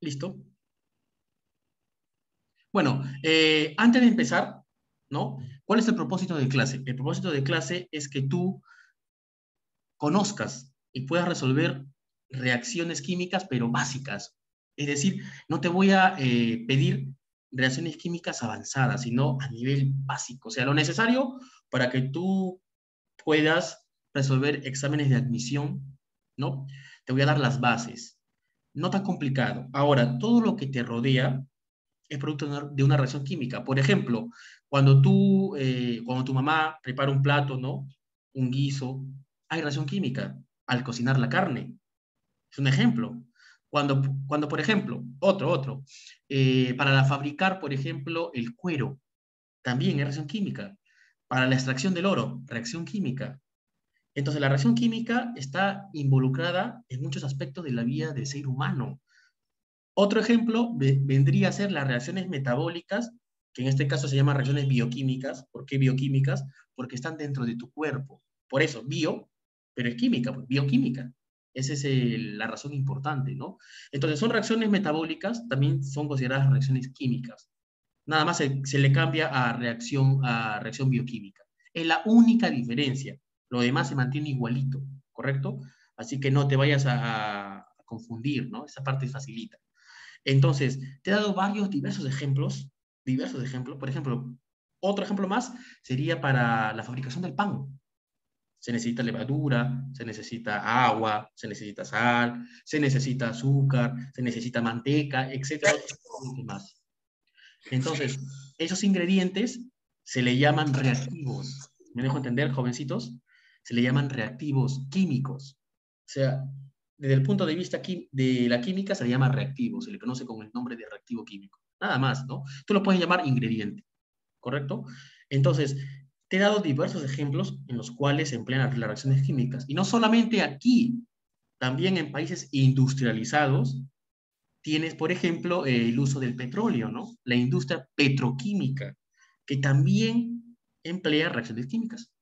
¿Listo? Bueno, eh, antes de empezar, ¿no? ¿Cuál es el propósito de clase? El propósito de clase es que tú conozcas y puedas resolver reacciones químicas, pero básicas. Es decir, no te voy a eh, pedir reacciones químicas avanzadas, sino a nivel básico, o sea, lo necesario para que tú puedas resolver exámenes de admisión, ¿no? Te voy a dar las bases. No tan complicado. Ahora, todo lo que te rodea es producto de una reacción química. Por ejemplo, cuando tú, eh, cuando tu mamá prepara un plato, ¿no? Un guiso, hay reacción química al cocinar la carne. Es un ejemplo. Cuando, cuando por ejemplo, otro, otro, eh, para fabricar, por ejemplo, el cuero, también hay reacción química. Para la extracción del oro, reacción química. Entonces, la reacción química está involucrada en muchos aspectos de la vida del ser humano. Otro ejemplo vendría a ser las reacciones metabólicas, que en este caso se llaman reacciones bioquímicas. ¿Por qué bioquímicas? Porque están dentro de tu cuerpo. Por eso, bio, pero es química, pues, bioquímica. Esa es la razón importante, ¿no? Entonces, son reacciones metabólicas, también son consideradas reacciones químicas. Nada más se, le cambia a reacción, a reacción bioquímica. Es la única diferencia. Lo demás se mantiene igualito, ¿correcto? Así que no te vayas a, confundir, ¿no? Esa parte facilita. Entonces, te he dado varios diversos ejemplos, diversos ejemplos. Por ejemplo, otro ejemplo más sería para la fabricación del pan se necesita levadura, se necesita agua, se necesita sal, se necesita azúcar, se necesita manteca, etcétera, más. Entonces, esos ingredientes se le llaman reactivos. ¿Me dejo entender, jovencitos? Se le llaman reactivos químicos. O sea, desde el punto de vista de la química se le llama reactivo, se le conoce con el nombre de reactivo químico. Nada más, ¿no? Tú lo puedes llamar ingrediente, ¿correcto? Entonces, te he dado diversos ejemplos en los cuales se emplean las reacciones químicas. Y no solamente aquí, también en países industrializados, tienes, por ejemplo, el uso del petróleo, ¿no? La industria petroquímica, que también emplea reacciones químicas.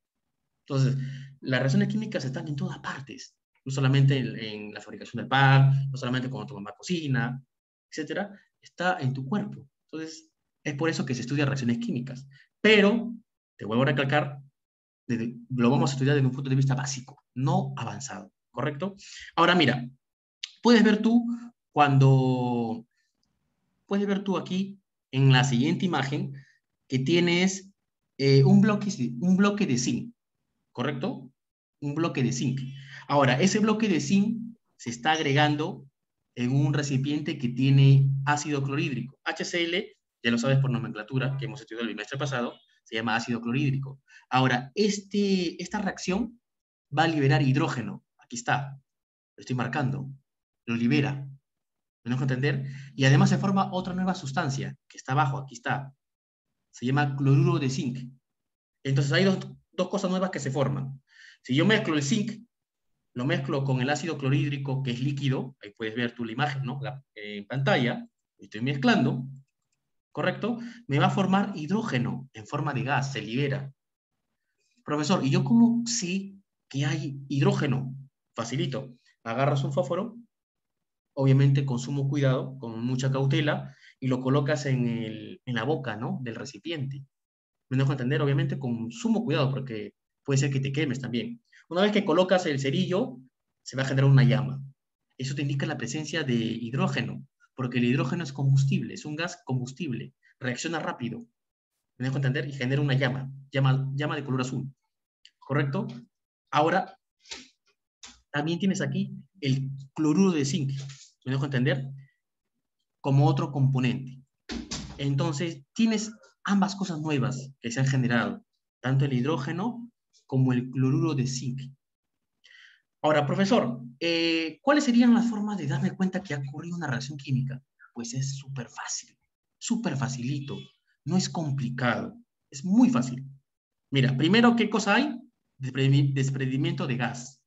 Entonces, las reacciones químicas están en todas partes, no solamente en, la fabricación del pan, no solamente cuando tu mamá cocina, etcétera, está en tu cuerpo. Entonces, es por eso que se estudian reacciones químicas. Pero te vuelvo a recalcar, lo vamos a estudiar desde un punto de vista básico, no avanzado, ¿correcto? Ahora mira, puedes ver tú cuando, puedes ver tú aquí en la siguiente imagen que tienes eh, un, bloque, un bloque de zinc, ¿correcto? Un bloque de zinc. Ahora, ese bloque de zinc se está agregando en un recipiente que tiene ácido clorhídrico. HCl, ya lo sabes por nomenclatura, que hemos estudiado el bimestre pasado, se llama ácido clorhídrico. Ahora, este, esta reacción va a liberar hidrógeno. Aquí está, lo estoy marcando. Lo libera. ¿Me dejo entender? Y además se forma otra nueva sustancia que está abajo, aquí está. Se llama cloruro de zinc. Entonces hay dos, dos cosas nuevas que se forman. Si yo mezclo el zinc, lo mezclo con el ácido clorhídrico, que es líquido, ahí puedes ver tú la imagen, ¿no? En pantalla, estoy mezclando, ¿correcto? Me va a formar hidrógeno en forma de gas, se libera. Profesor, ¿y yo cómo sé que hay hidrógeno? Facilito. Agarras un fósforo, obviamente con sumo cuidado, con mucha cautela, y lo colocas en, la boca, ¿no? Del recipiente. Me dejo entender, obviamente, con sumo cuidado, porque puede ser que te quemes también. Una vez que colocas el cerillo, se va a generar una llama. Eso te indica la presencia de hidrógeno porque el hidrógeno es combustible, es un gas combustible, reacciona rápido, me dejo entender, y genera una llama, llama, llama de color azul, ¿correcto? Ahora, también tienes aquí el cloruro de zinc, me dejo entender, como otro componente. Entonces, tienes ambas cosas nuevas que se han generado, tanto el hidrógeno como el cloruro de zinc. Ahora, profesor, eh, ¿cuáles serían las formas de darme cuenta que ha ocurrido una reacción química? Pues es súper fácil, súper facilito, no es complicado, es muy fácil. Mira, primero, ¿qué cosa hay? Desprendimiento de gas.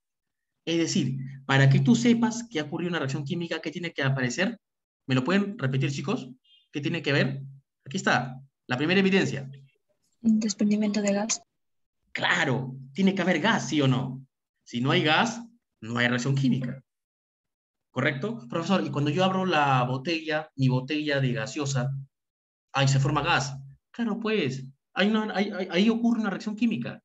Es decir, para que tú sepas que ha ocurrido una reacción química, ¿qué tiene que aparecer? ¿Me lo pueden repetir, chicos? ¿Qué tiene que ver? Aquí está, la primera evidencia. Desprendimiento de gas. Claro, tiene que haber gas, ¿sí o no? Si no hay gas, no hay reacción química. ¿Correcto? Profesor, y cuando yo abro la botella, mi botella de gaseosa, ahí se forma gas. Claro, pues, ahí ocurre una reacción química.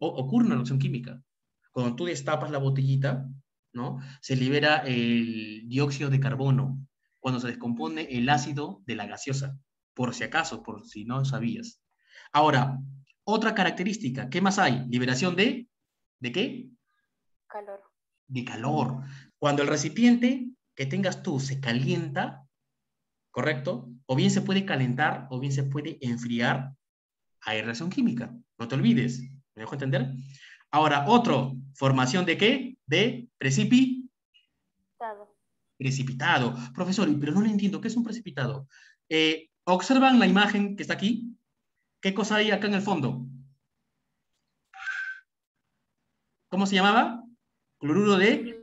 ocurre una reacción química. Cuando tú destapas la botellita, ¿no? Se libera el dióxido de carbono cuando se descompone el ácido de la gaseosa, por si acaso, por si no sabías. Ahora, otra característica, ¿qué más hay? Liberación de, ¿de qué? Calor. De calor. Cuando el recipiente que tengas tú se calienta, ¿correcto? O bien se puede calentar o bien se puede enfriar, hay reacción química. No te olvides. ¿Me dejo entender? Ahora, otro, formación de qué? De precipitado. Precipitado. Profesor, pero no le entiendo, ¿qué es un precipitado? Eh, observan la imagen que está aquí. ¿Qué cosa hay acá en el fondo? ¿Cómo se llamaba? Cloruro de...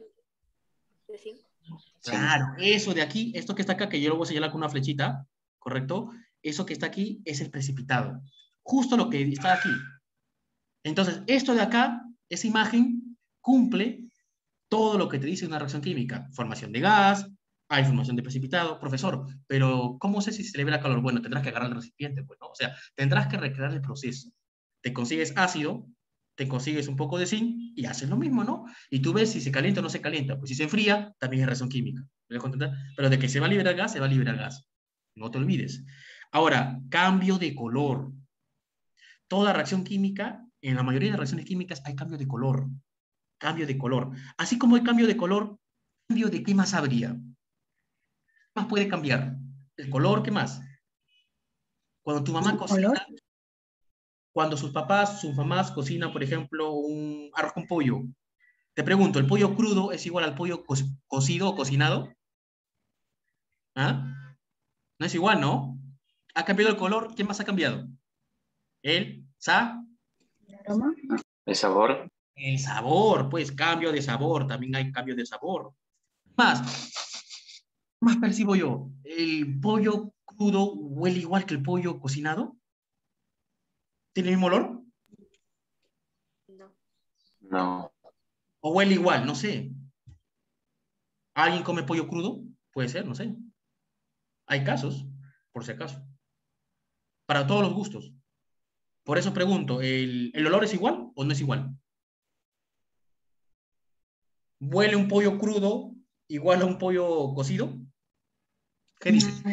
Claro, eso de aquí, esto que está acá, que yo lo voy a señalar con una flechita, ¿correcto? Eso que está aquí es el precipitado. Justo lo que está aquí. Entonces, esto de acá, esa imagen, cumple todo lo que te dice una reacción química. Formación de gas, hay formación de precipitado. Profesor, pero ¿cómo sé si se libera calor? Bueno, tendrás que agarrar el recipiente, pues, ¿no? O sea, tendrás que recrear el proceso. Te consigues ácido, te consigues un poco de zinc y haces lo mismo, ¿no? Y tú ves si se calienta o no se calienta. Pues si se enfría, también es reacción química. ¿Me Pero de que se va a liberar gas, se va a liberar gas. No te olvides. Ahora, cambio de color. Toda reacción química, en la mayoría de reacciones químicas hay cambio de color. Cambio de color. Así como hay cambio de color, cambio de qué más habría. ¿Qué más puede cambiar? El color, ¿qué más? Cuando tu mamá cocina, cuando sus papás, sus mamás cocinan, por ejemplo, un arroz con pollo, te pregunto, ¿el pollo crudo es igual al pollo cocido o cocinado? ¿Ah? No es igual, ¿no? ¿Ha cambiado el color? ¿Qué más ha cambiado? El sa el sabor. El sabor, pues cambio de sabor, también hay cambio de sabor. Más, más percibo yo, ¿el pollo crudo huele igual que el pollo cocinado? ¿Tiene el mismo olor? No. No. ¿O huele igual? No sé. ¿Alguien come pollo crudo? Puede ser, no sé. Hay casos, por si acaso. Para todos los gustos. Por eso pregunto, ¿el, ¿el olor es igual o no es igual? ¿Huele un pollo crudo igual a un pollo cocido? ¿Qué dices?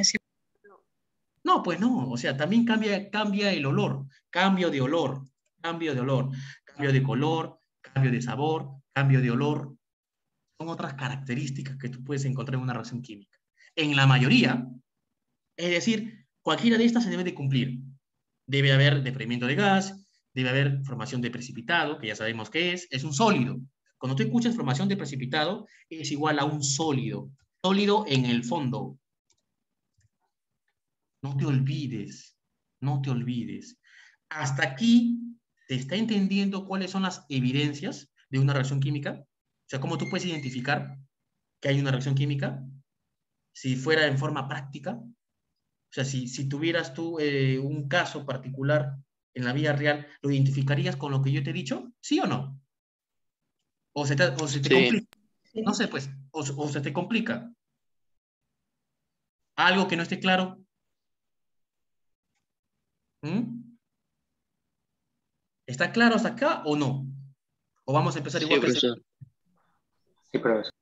No, pues no, o sea, también cambia, cambia el olor, cambio de olor, cambio de olor, cambio de color, cambio de sabor, cambio de olor. Son otras características que tú puedes encontrar en una reacción química. En la mayoría, es decir, cualquiera de estas se debe de cumplir. Debe haber desprendimiento de gas, debe haber formación de precipitado, que ya sabemos qué es, es un sólido. Cuando tú escuchas formación de precipitado, es igual a un sólido, sólido en el fondo, no te olvides, no te olvides. Hasta aquí, ¿te está entendiendo cuáles son las evidencias de una reacción química? O sea, ¿cómo tú puedes identificar que hay una reacción química? Si fuera en forma práctica. O sea, si, si tuvieras tú eh, un caso particular en la vida real, ¿lo identificarías con lo que yo te he dicho? ¿Sí o no? ¿O se te, o se te complica? No sé, pues, o, o se te complica. Algo que no esté claro, ¿Mm? ¿Está claro hasta acá o no? ¿O vamos a empezar igual sí, que Sí, profesor.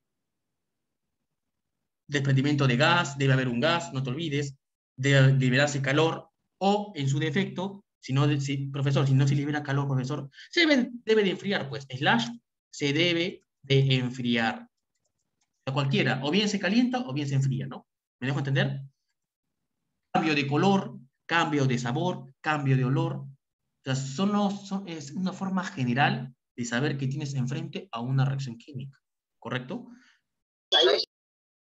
Desprendimiento de gas, debe haber un gas, no te olvides, debe liberarse calor, o en su defecto, si no, si, profesor, si no se libera calor, profesor, se debe, debe de enfriar, pues, slash, se debe de enfriar. A cualquiera, o bien se calienta o bien se enfría, ¿no? ¿Me dejo entender? Cambio de color, cambio de sabor, cambio de olor. O sea, son, es una forma general de saber que tienes enfrente a una reacción química, ¿correcto?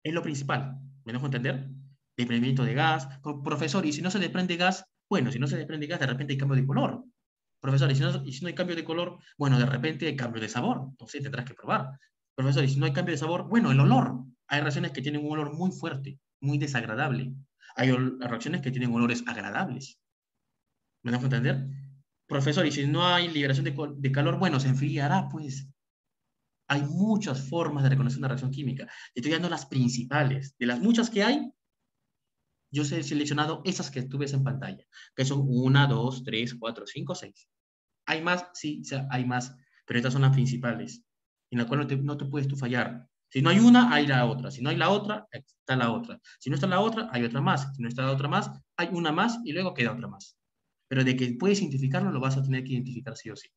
Es lo principal, ¿me dejo entender? Desprendimiento de gas. Profesor, ¿y si no se desprende gas? Bueno, si no se desprende gas, de repente hay cambio de color. Profesor, ¿y si no, y si no hay cambio de color? Bueno, de repente hay cambio de sabor. Entonces tendrás que probar. Profesor, ¿y si no hay cambio de sabor? Bueno, el olor. Hay reacciones que tienen un olor muy fuerte, muy desagradable. Hay reacciones que tienen olores agradables. ¿Me dejo entender? Profesor, y si no hay liberación de, calor, bueno, se enfriará, pues. Hay muchas formas de reconocer una reacción química. Estoy dando las principales. De las muchas que hay, yo he seleccionado esas que tú en pantalla, que son una, dos, tres, cuatro, cinco, seis. ¿Hay más? Sí, hay más, pero estas son las principales, en la cual no te, no te puedes tú fallar. Si no hay una, hay la otra. Si no hay la otra, está la otra. Si no está la otra, hay otra más. Si no está la otra más, hay una más y luego queda otra más. Pero de que puedes identificarlo, lo vas a tener que identificar sí o sí.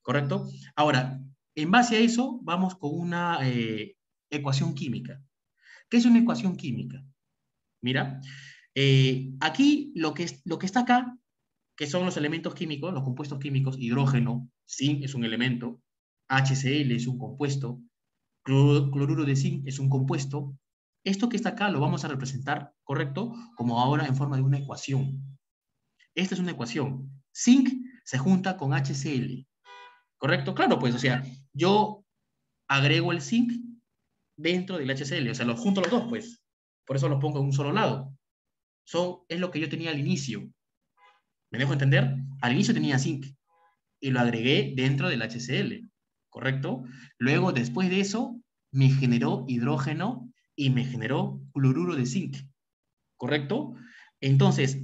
¿Correcto? Ahora, en base a eso, vamos con una eh, ecuación química. ¿Qué es una ecuación química? Mira, eh, aquí lo que, lo que está acá, que son los elementos químicos, los compuestos químicos, hidrógeno, zinc es un elemento, HCl es un compuesto, cloruro de zinc es un compuesto. Esto que está acá lo vamos a representar, ¿correcto? Como ahora en forma de una ecuación. Esta es una ecuación. Zinc se junta con HCl. ¿Correcto? Claro, pues, o sea, yo agrego el zinc dentro del HCl, o sea, los junto los dos, pues. Por eso los pongo en un solo lado. Es lo que yo tenía al inicio. ¿Me dejo entender? Al inicio tenía zinc y lo agregué dentro del HCl, ¿correcto? Luego, después de eso, me generó hidrógeno y me generó cloruro de zinc, ¿correcto? Entonces,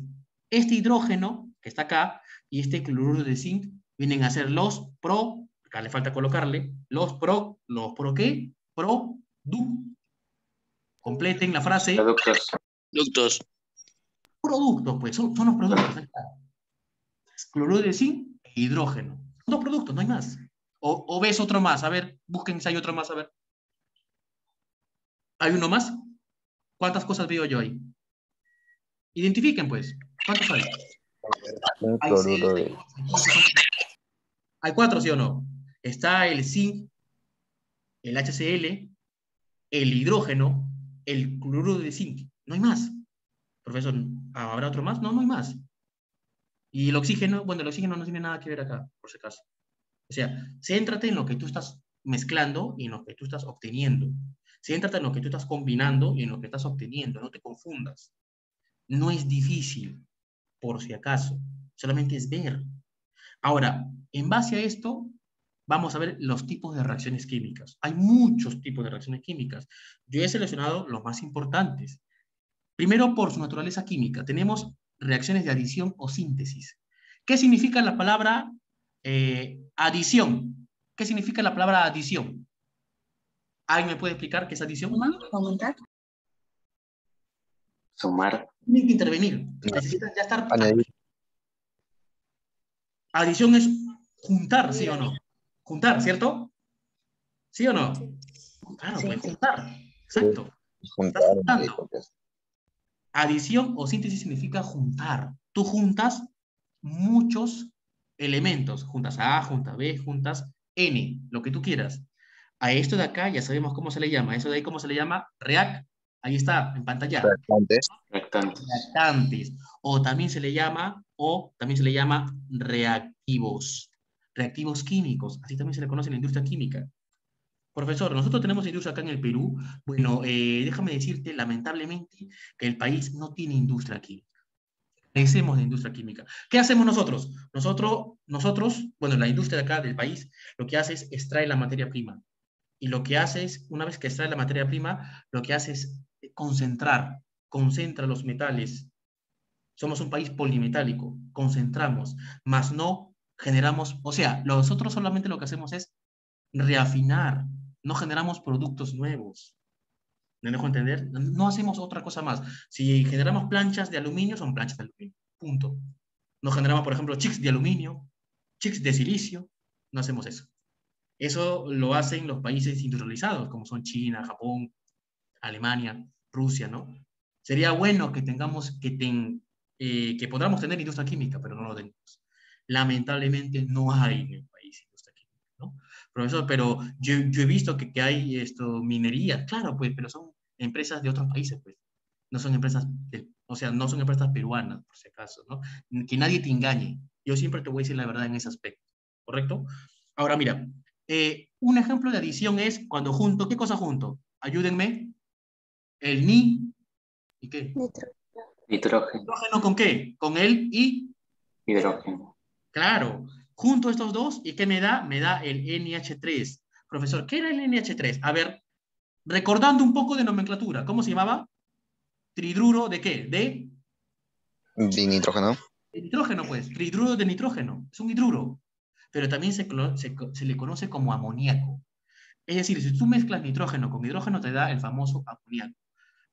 este hidrógeno que está acá y este cloruro de zinc vienen a ser los pro, acá le falta colocarle, los pro, los pro qué? du. Completen la frase. Productos. Productos. Productos, pues, son, los productos. Cloruro de zinc e hidrógeno. Son dos productos, no hay más. O, o, ves otro más, a ver, busquen si hay otro más, a ver. ¿Hay uno más? ¿Cuántas cosas veo yo ahí? Identifiquen, pues. ¿Cuántos hay? Hay, hay cuatro, ¿sí o no? Está el zinc, el HCl, el hidrógeno, el cloruro de zinc. No hay más. Profesor, ¿habrá otro más? No, no hay más. Y el oxígeno, bueno, el oxígeno no tiene nada que ver acá, por si acaso. O sea, céntrate en lo que tú estás mezclando y en lo que tú estás obteniendo. Céntrate en lo que tú estás combinando y en lo que estás obteniendo, no te confundas. No es difícil, por si acaso, solamente es ver. Ahora, en base a esto, vamos a ver los tipos de reacciones químicas. Hay muchos tipos de reacciones químicas. Yo he seleccionado los más importantes. Primero, por su naturaleza química, tenemos reacciones de adición o síntesis. ¿Qué significa la palabra eh, adición? ¿Qué significa la palabra adición? ¿Alguien me puede explicar qué es adición? Aumentar. Sumar. Tienen que intervenir. Necesitan ya estar. Adición es juntar, ¿sí o no? Juntar, ¿cierto? ¿Sí o no? Claro, pues juntar. Exacto. Juntar. Adición o síntesis significa juntar. Tú juntas muchos elementos. Juntas A, juntas B, juntas N, lo que tú quieras. A esto de acá ya sabemos cómo se le llama. Eso de ahí, ¿cómo se le llama? React. Ahí está, en pantalla. Reactantes. Reactantes. O también se le llama, o también se le llama reactivos reactivos químicos, así también se le conoce en la industria química. Profesor, nosotros tenemos industria acá en el Perú. Bueno, eh, déjame decirte, lamentablemente, que el país no tiene industria química. Carecemos de industria química. ¿Qué hacemos nosotros? Nosotros, nosotros, bueno, la industria de acá del país, lo que hace es extrae la materia prima. Y lo que hace es, una vez que extrae la materia prima, lo que hace es concentrar, concentra los metales. Somos un país polimetálico, concentramos, más no generamos, o sea, nosotros solamente lo que hacemos es reafinar, no generamos productos nuevos. ¿Me dejo entender? No hacemos otra cosa más. Si generamos planchas de aluminio, son planchas de aluminio. Punto. No generamos, por ejemplo, chips de aluminio, chips de silicio. No hacemos eso. Eso lo hacen los países industrializados, como son China, Japón, Alemania, Rusia, ¿no? Sería bueno que tengamos, que, ten, eh, que podamos tener industria química, pero no lo tenemos lamentablemente no hay. Profesor, pero yo, yo he visto que, que, hay esto, minería, claro, pues, pero son empresas de otros países, pues, no son empresas, o sea, no son empresas peruanas, por si acaso, ¿no? Que nadie te engañe. Yo siempre te voy a decir la verdad en ese aspecto, ¿correcto? Ahora, mira, eh, un ejemplo de adición es cuando junto, ¿qué cosa junto? Ayúdenme. El ni, ¿y qué? Nitrógeno. ¿Nitrógeno con qué? Con el y... Hidrógeno. Claro, junto a estos dos, ¿y qué me da? Me da el NH3. Profesor, ¿qué era el NH3? A ver, recordando un poco de nomenclatura, ¿cómo se llamaba? Tridruro de qué? De, Dinitrógeno. de nitrógeno, pues. Tridruro de nitrógeno. Es un hidruro. Pero también se le conoce como amoníaco. Es decir, si tú mezclas nitrógeno con hidrógeno, te da el famoso amoníaco.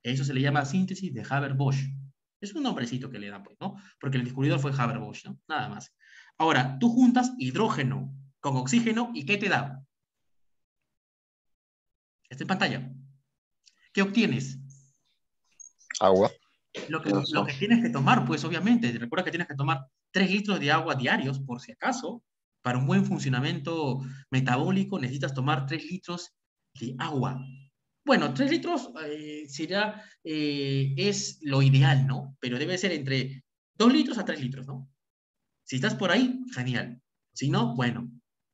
Eso se le llama síntesis de Haber-Bosch. Es un nombrecito que le dan, pues, ¿no? Porque el descubridor fue Haber-Bosch, ¿no? Nada más. Ahora, tú juntas hidrógeno con oxígeno y ¿qué te da? Está en pantalla. ¿Qué obtienes? Agua. Lo que, lo que tienes que tomar, pues obviamente, recuerda que tienes que tomar 3 litros de agua diarios, por si acaso. Para un buen funcionamiento metabólico necesitas tomar 3 litros de agua. Bueno, 3 litros eh, será, eh, es lo ideal, ¿no? Pero debe ser entre 2 litros a 3 litros, ¿no? Si estás por ahí, genial. Si no, bueno,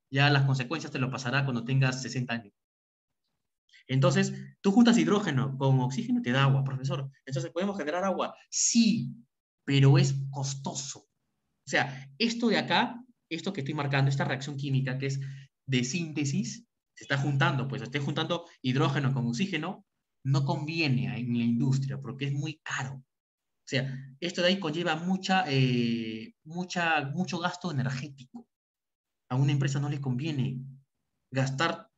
ya las consecuencias te lo pasará cuando tengas 60 años. Entonces, tú juntas hidrógeno con oxígeno y te da agua, profesor. Entonces, ¿podemos generar agua? Sí, pero es costoso. O sea, esto de acá, esto que estoy marcando, esta reacción química que es de síntesis, se está juntando, pues estoy juntando hidrógeno con oxígeno, no conviene en la industria porque es muy caro. Sea, esto de ahí conlleva mucha, eh, mucha, mucho gasto energético. A una empresa no le conviene gastar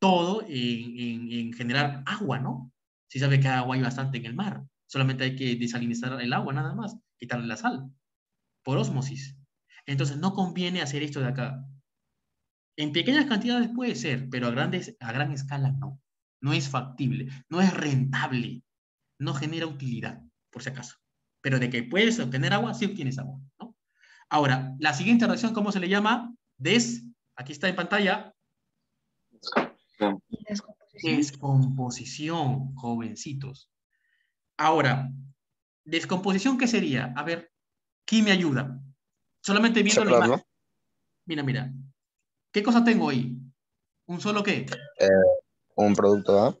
todo en, en- en generar agua, ¿no? Si sabe que agua hay bastante en el mar. Solamente hay que desalinizar el agua nada más, quitarle la sal, por ósmosis. Entonces no conviene hacer esto de acá. En pequeñas cantidades puede ser, pero a, grandes, a gran escala no. No es factible, no es rentable, no genera utilidad, por si acaso. Pero de que puedes obtener agua, sí obtienes agua, ¿no? Ahora, la siguiente reacción, ¿cómo se le llama? Des, aquí está en pantalla, Descomposición. Descomposición, jovencitos. Ahora, descomposición, ¿qué sería? A ver, ¿quién me ayuda? Solamente viendo la imagen. Mira, mira. ¿Qué cosa tengo ahí? ¿Un solo qué? Un producto A.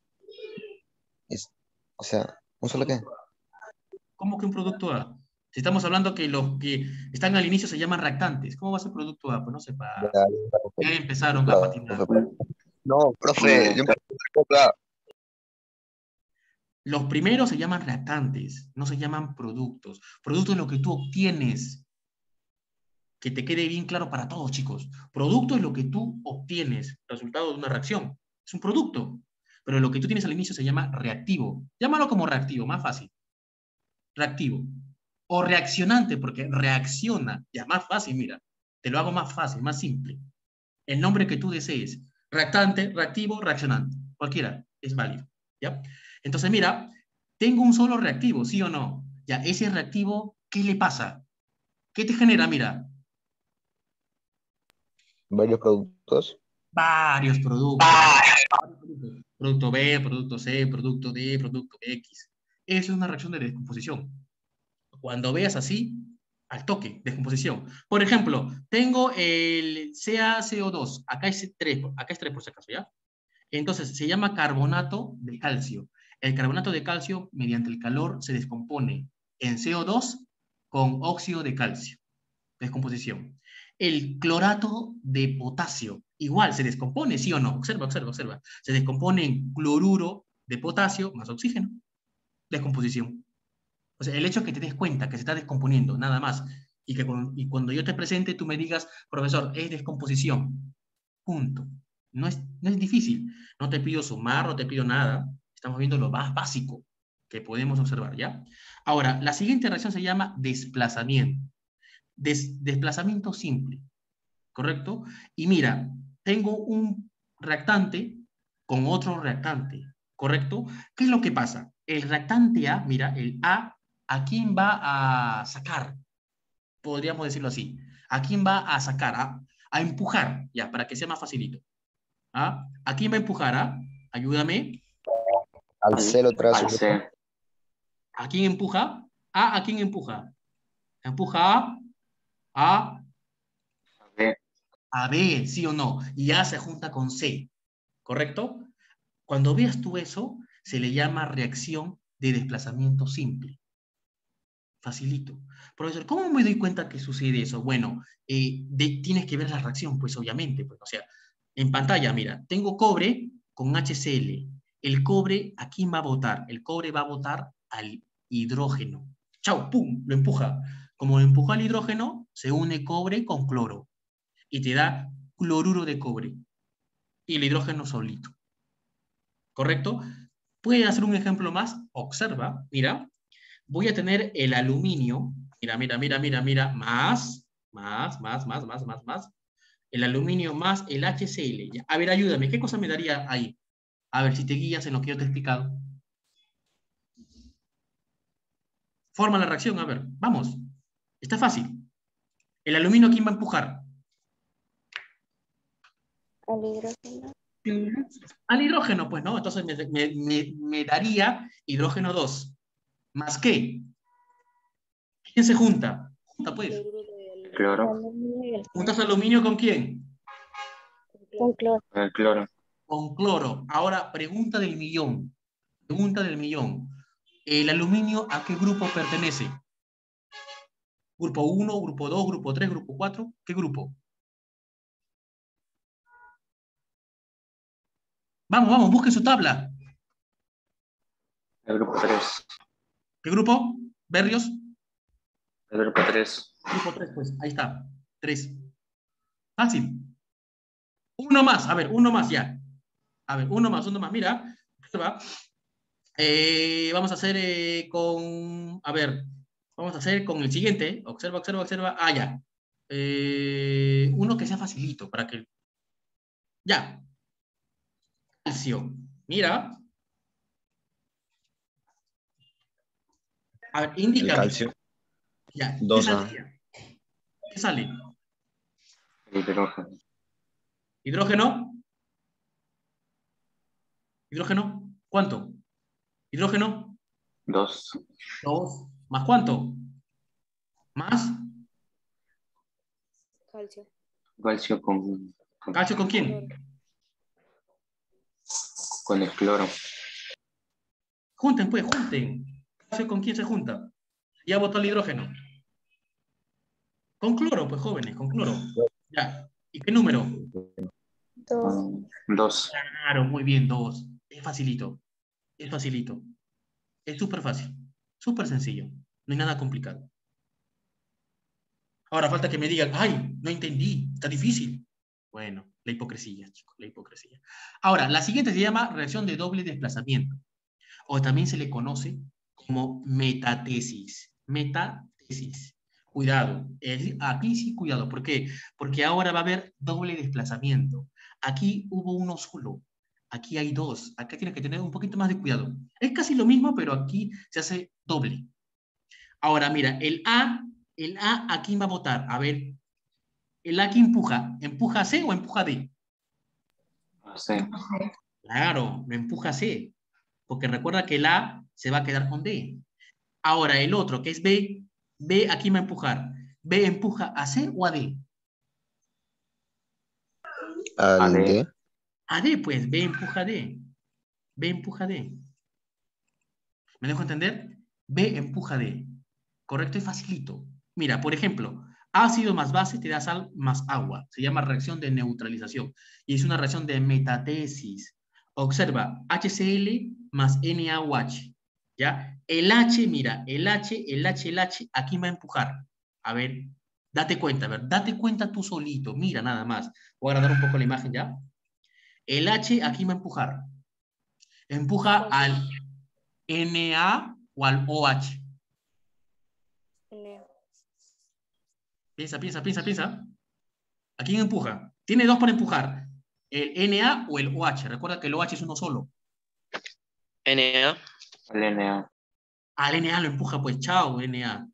Es- o sea, ¿un solo qué? ¿Cómo que un producto A? Si estamos hablando que los que están al inicio se llaman reactantes. ¿Cómo va a ser producto A? Pues no sepa. Ya empezaron a patinar. No, profe, yo Claro. Los primeros se llaman reactantes, no se llaman productos. Producto es lo que tú obtienes. Que te quede bien claro para todos, chicos. Producto es lo que tú obtienes, resultado de una reacción. Es un producto. Pero lo que tú tienes al inicio se llama reactivo. Llámalo como reactivo, más fácil. Reactivo. O reaccionante, porque reacciona. Ya, más fácil, mira. Te lo hago más fácil, más simple. El nombre que tú desees. Reactante, reactivo, reaccionante. Cualquiera es válido. ¿Ya? Entonces, mira, tengo un solo reactivo, ¿sí o no? Ya, ese reactivo, ¿qué le pasa? ¿Qué te genera? Mira, Varios productos. varios productos. Producto B, producto C, producto D, producto X. Eso es una reacción de descomposición. Cuando veas así, al toque, descomposición. Por ejemplo, tengo el CaCO2, acá es 3, acá es 3 por si acaso, ¿ya? Entonces, se llama carbonato de calcio. El carbonato de calcio, mediante el calor, se descompone en CO2 con óxido de calcio. Descomposición. El clorato de potasio, igual, se descompone, ¿sí o no? Observa, observa, observa. Se descompone en cloruro de potasio más oxígeno. Descomposición. O sea, el hecho de que te des cuenta que se está descomponiendo, nada más, y que con- y cuando yo te presente tú me digas, profesor, es descomposición. Punto. No es, no es difícil. No te pido sumar, no te pido nada. Estamos viendo lo más básico que podemos observar, ¿ya? Ahora, la siguiente reacción se llama desplazamiento. Des- desplazamiento simple, ¿correcto? Y mira, tengo un reactante con otro reactante, ¿correcto? ¿Qué es lo que pasa? El reactante A, mira, el A, ¿a quién va a sacar? Podríamos decirlo así. ¿A quién va a sacar? A, a empujar, ya, para que sea más facilito. ¿Ah? ¿A quién va a empujar? ah? Ayúdame. Al celo tras Al C. ¿A quién empuja? A, ¿a quién empuja? Empuja a, a, B. a B, ¿sí o no? Y A se junta con C, ¿correcto? Cuando veas tú eso, se le llama reacción de desplazamiento simple. Facilito. Profesor, ¿cómo me doy cuenta que sucede eso? Bueno, eh, tienes que ver la reacción, pues obviamente, pues, o sea, En pantalla, mira, tengo cobre con HCl. El cobre, ¿a quién va a votar? El cobre va a votar al hidrógeno. Chau, pum, lo empuja. Como lo empuja al hidrógeno, se une cobre con cloro. Y te da cloruro de cobre. Y el hidrógeno solito. ¿Correcto? Puede hacer un ejemplo más. Observa, mira. Voy a tener el aluminio. Mira, mira, mira, mira, mira. Más, más, más, más, más, más, más. El aluminio más el HCl. A ver, ayúdame. ¿Qué cosa me daría ahí? A ver si te guías en lo que yo te he explicado. Forma la reacción, a ver, vamos. Está fácil. El aluminio, ¿quién va a empujar? Al hidrógeno. Al hidrógeno, pues, ¿no? Entonces me, me- me- me daría hidrógeno 2. ¿Más qué? ¿Quién se junta? Junta, pues. Cloro. ¿Juntas aluminio con quién? con cloro. El cloro. Con cloro. Ahora, pregunta del millón. Pregunta del millón. ¿El aluminio a qué grupo pertenece? ¿Grupo 1, grupo 2, grupo 3, grupo 4? ¿Qué grupo? Vamos, vamos, busque su tabla. El grupo 3. ¿Qué grupo? ¿Berrios? El grupo 3. Grupo 3, pues, ahí está. 3. Fácil. Uno más, a ver, uno más ya. A ver, uno más, uno más. Mira. Eh, vamos a hacer eh, con, a ver, vamos a hacer con el siguiente. Observa, observa, observa. Ah, ya. Eh, uno que sea facilito para que... Ya. Calcio. Mira. A ver, El indícame. calcio. Ya, ¿qué Dos? ¿Qué sale? Hidrógeno. ¿Hidrógeno? ¿Hidrógeno? ¿Cuánto? ¿Hidrógeno? 2. Dos. ¿Más cuánto? ¿Más? Calcio. Calcio con, con, ¿Calcio con quién? Con el cloro. Junten, pues, junten. ¿Calcio con quién se junta? Ya votó el hidrógeno. Con cloro, pues, jóvenes, con cloro. Ya. ¿Y qué número? Dos. 2. Claro, muy bien, dos. Es facilito. Es facilito. Es súper fácil. Súper sencillo. No hay nada complicado. Ahora falta que me digan, ay, no entendí, está difícil. Bueno, la hipocresía, chicos, la hipocresía. Ahora, la siguiente se llama reacción de doble desplazamiento. O también se le conoce como metatesis. Metatesis. Cuidado. eh, Aquí sí, cuidado. ¿Por qué? Porque ahora va a haber doble desplazamiento. Aquí hubo uno solo. Aquí hay dos. Acá tienes que tener un poquito más de cuidado. Es casi lo mismo, pero aquí se hace doble. Ahora, mira, el A, el A, ¿a quién va a votar? A ver, el A que empuja, ¿empuja a C o empuja a D? Sé. Claro, lo empuja a C. Porque recuerda que el A se va a quedar con D. Ahora, el otro, que es B, B, ¿a quién va a empujar? ¿B empuja a C o a D? A D. D. A D, pues, B empuja a D. B empuja a D. ¿Me dejo entender? B empuja a D. Correcto y facilito. Mira, por ejemplo, ácido más base te da sal más agua. Se llama reacción de neutralización. Y es una reacción de metatesis. Observa, HCl más NaOH. ¿Ya? El H, mira, el H, el H, el H, aquí va a empujar. A ver, date cuenta, a date cuenta tú solito. Mira, nada más. Voy a agrandar un poco la imagen ya. El H aquí va a empujar. Empuja al Na o al OH. N. Piensa, piensa, piensa, piensa. ¿A quién empuja? Tiene dos para empujar. El Na o el OH. Recuerda que el OH es uno solo. Na, El Na. Al Na lo empuja, pues chao, Na.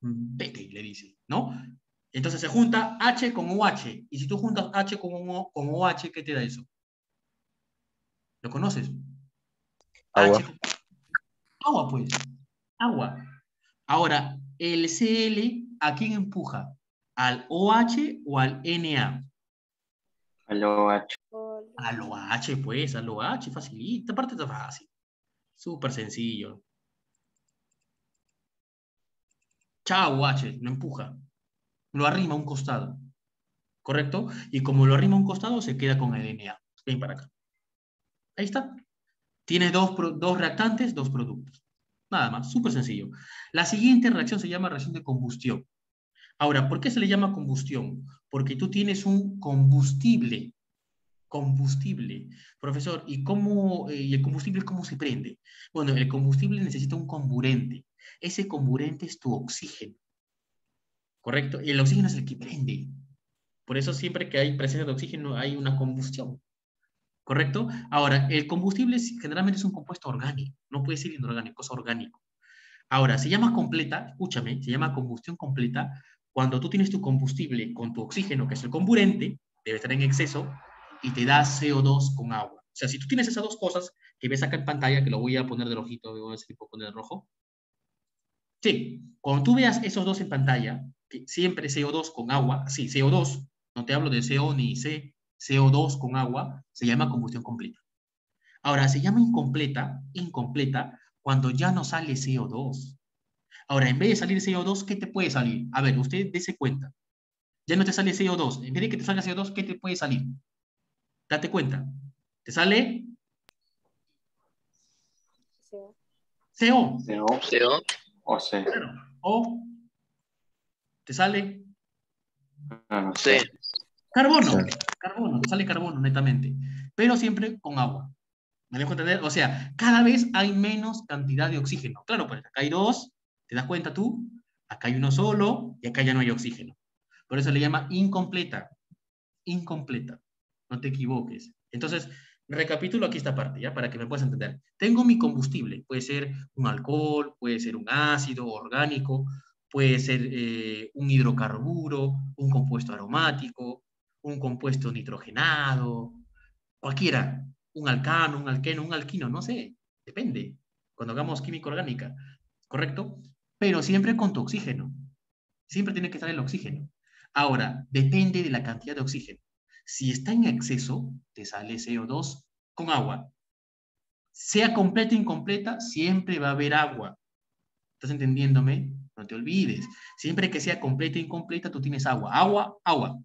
Vete, le dice, ¿no? Entonces se junta H con OH. Y si tú juntas H con, O- con OH, ¿qué te da eso? ¿Lo conoces? Agua. H. Agua, pues. Agua. Ahora, el Cl, ¿a quién empuja? ¿Al OH o al Na? El OH. Al OH, pues, al OH, facilita. Aparte está fácil. Súper sencillo. Chao, OH, lo empuja. Lo arrima a un costado. ¿correcto? Y como lo arrima a un costado, se queda con el Na. Ven para acá. Ahí está. Tiene dos, dos reactantes, dos productos. Nada más, súper sencillo. La siguiente reacción se llama reacción de combustión. Ahora, ¿por qué se le llama combustión? Porque tú tienes un combustible. Combustible. Profesor, ¿y, cómo, eh, ¿y el combustible cómo se prende? Bueno, el combustible necesita un comburente. Ese comburente es tu oxígeno. ¿Correcto? Y el oxígeno es el que prende. Por eso siempre que hay presencia de oxígeno hay una combustión. ¿Correcto? Ahora, el combustible generalmente es un compuesto orgánico. No puede ser inorgánico, es orgánico. Ahora, se llama completa, escúchame, se llama combustión completa cuando tú tienes tu combustible con tu oxígeno, que es el comburente, debe estar en exceso, y te da CO2 con agua. O sea, si tú tienes esas dos cosas que ves acá en pantalla, que lo voy a poner de rojito, voy a si puedo poner de rojo. Sí, cuando tú veas esos dos en pantalla, siempre CO2 con agua, sí, CO2, no te hablo de CO ni C, CO2 con agua, se llama combustión completa. Ahora, se llama incompleta, incompleta, cuando ya no sale CO2. Ahora, en vez de salir CO2, ¿qué te puede salir? A ver, usted dése cuenta. Ya no te sale CO2. En vez de que te salga CO2, ¿qué te puede salir? Date cuenta. Te sale. CO. CO CO. o C. Claro. O te sale No, no C. carbono. Sí. Carbono, sale carbono netamente. Pero siempre con agua. ¿Me dejo entender? O sea, cada vez hay menos cantidad de oxígeno. Claro, pues acá hay dos, ¿te das cuenta tú? Acá hay uno solo y acá ya no hay oxígeno. Por eso le llama incompleta. Incompleta. No te equivoques. Entonces, recapitulo aquí esta parte, ¿ya? Para que me puedas entender. Tengo mi combustible. Puede ser un alcohol, puede ser un ácido orgánico, puede ser eh, un hidrocarburo, un compuesto aromático, un compuesto nitrogenado, cualquiera, un alcano, un alqueno, un alquino, no sé, depende, cuando hagamos química orgánica, ¿correcto? Pero siempre con tu oxígeno, siempre tiene que estar el oxígeno. Ahora, depende de la cantidad de oxígeno. Si está en exceso, te sale CO2 con agua. Sea completa o incompleta, siempre va a haber agua. ¿Estás entendiéndome? No te olvides. Siempre que sea completa o incompleta, tú tienes agua. Agua, agua.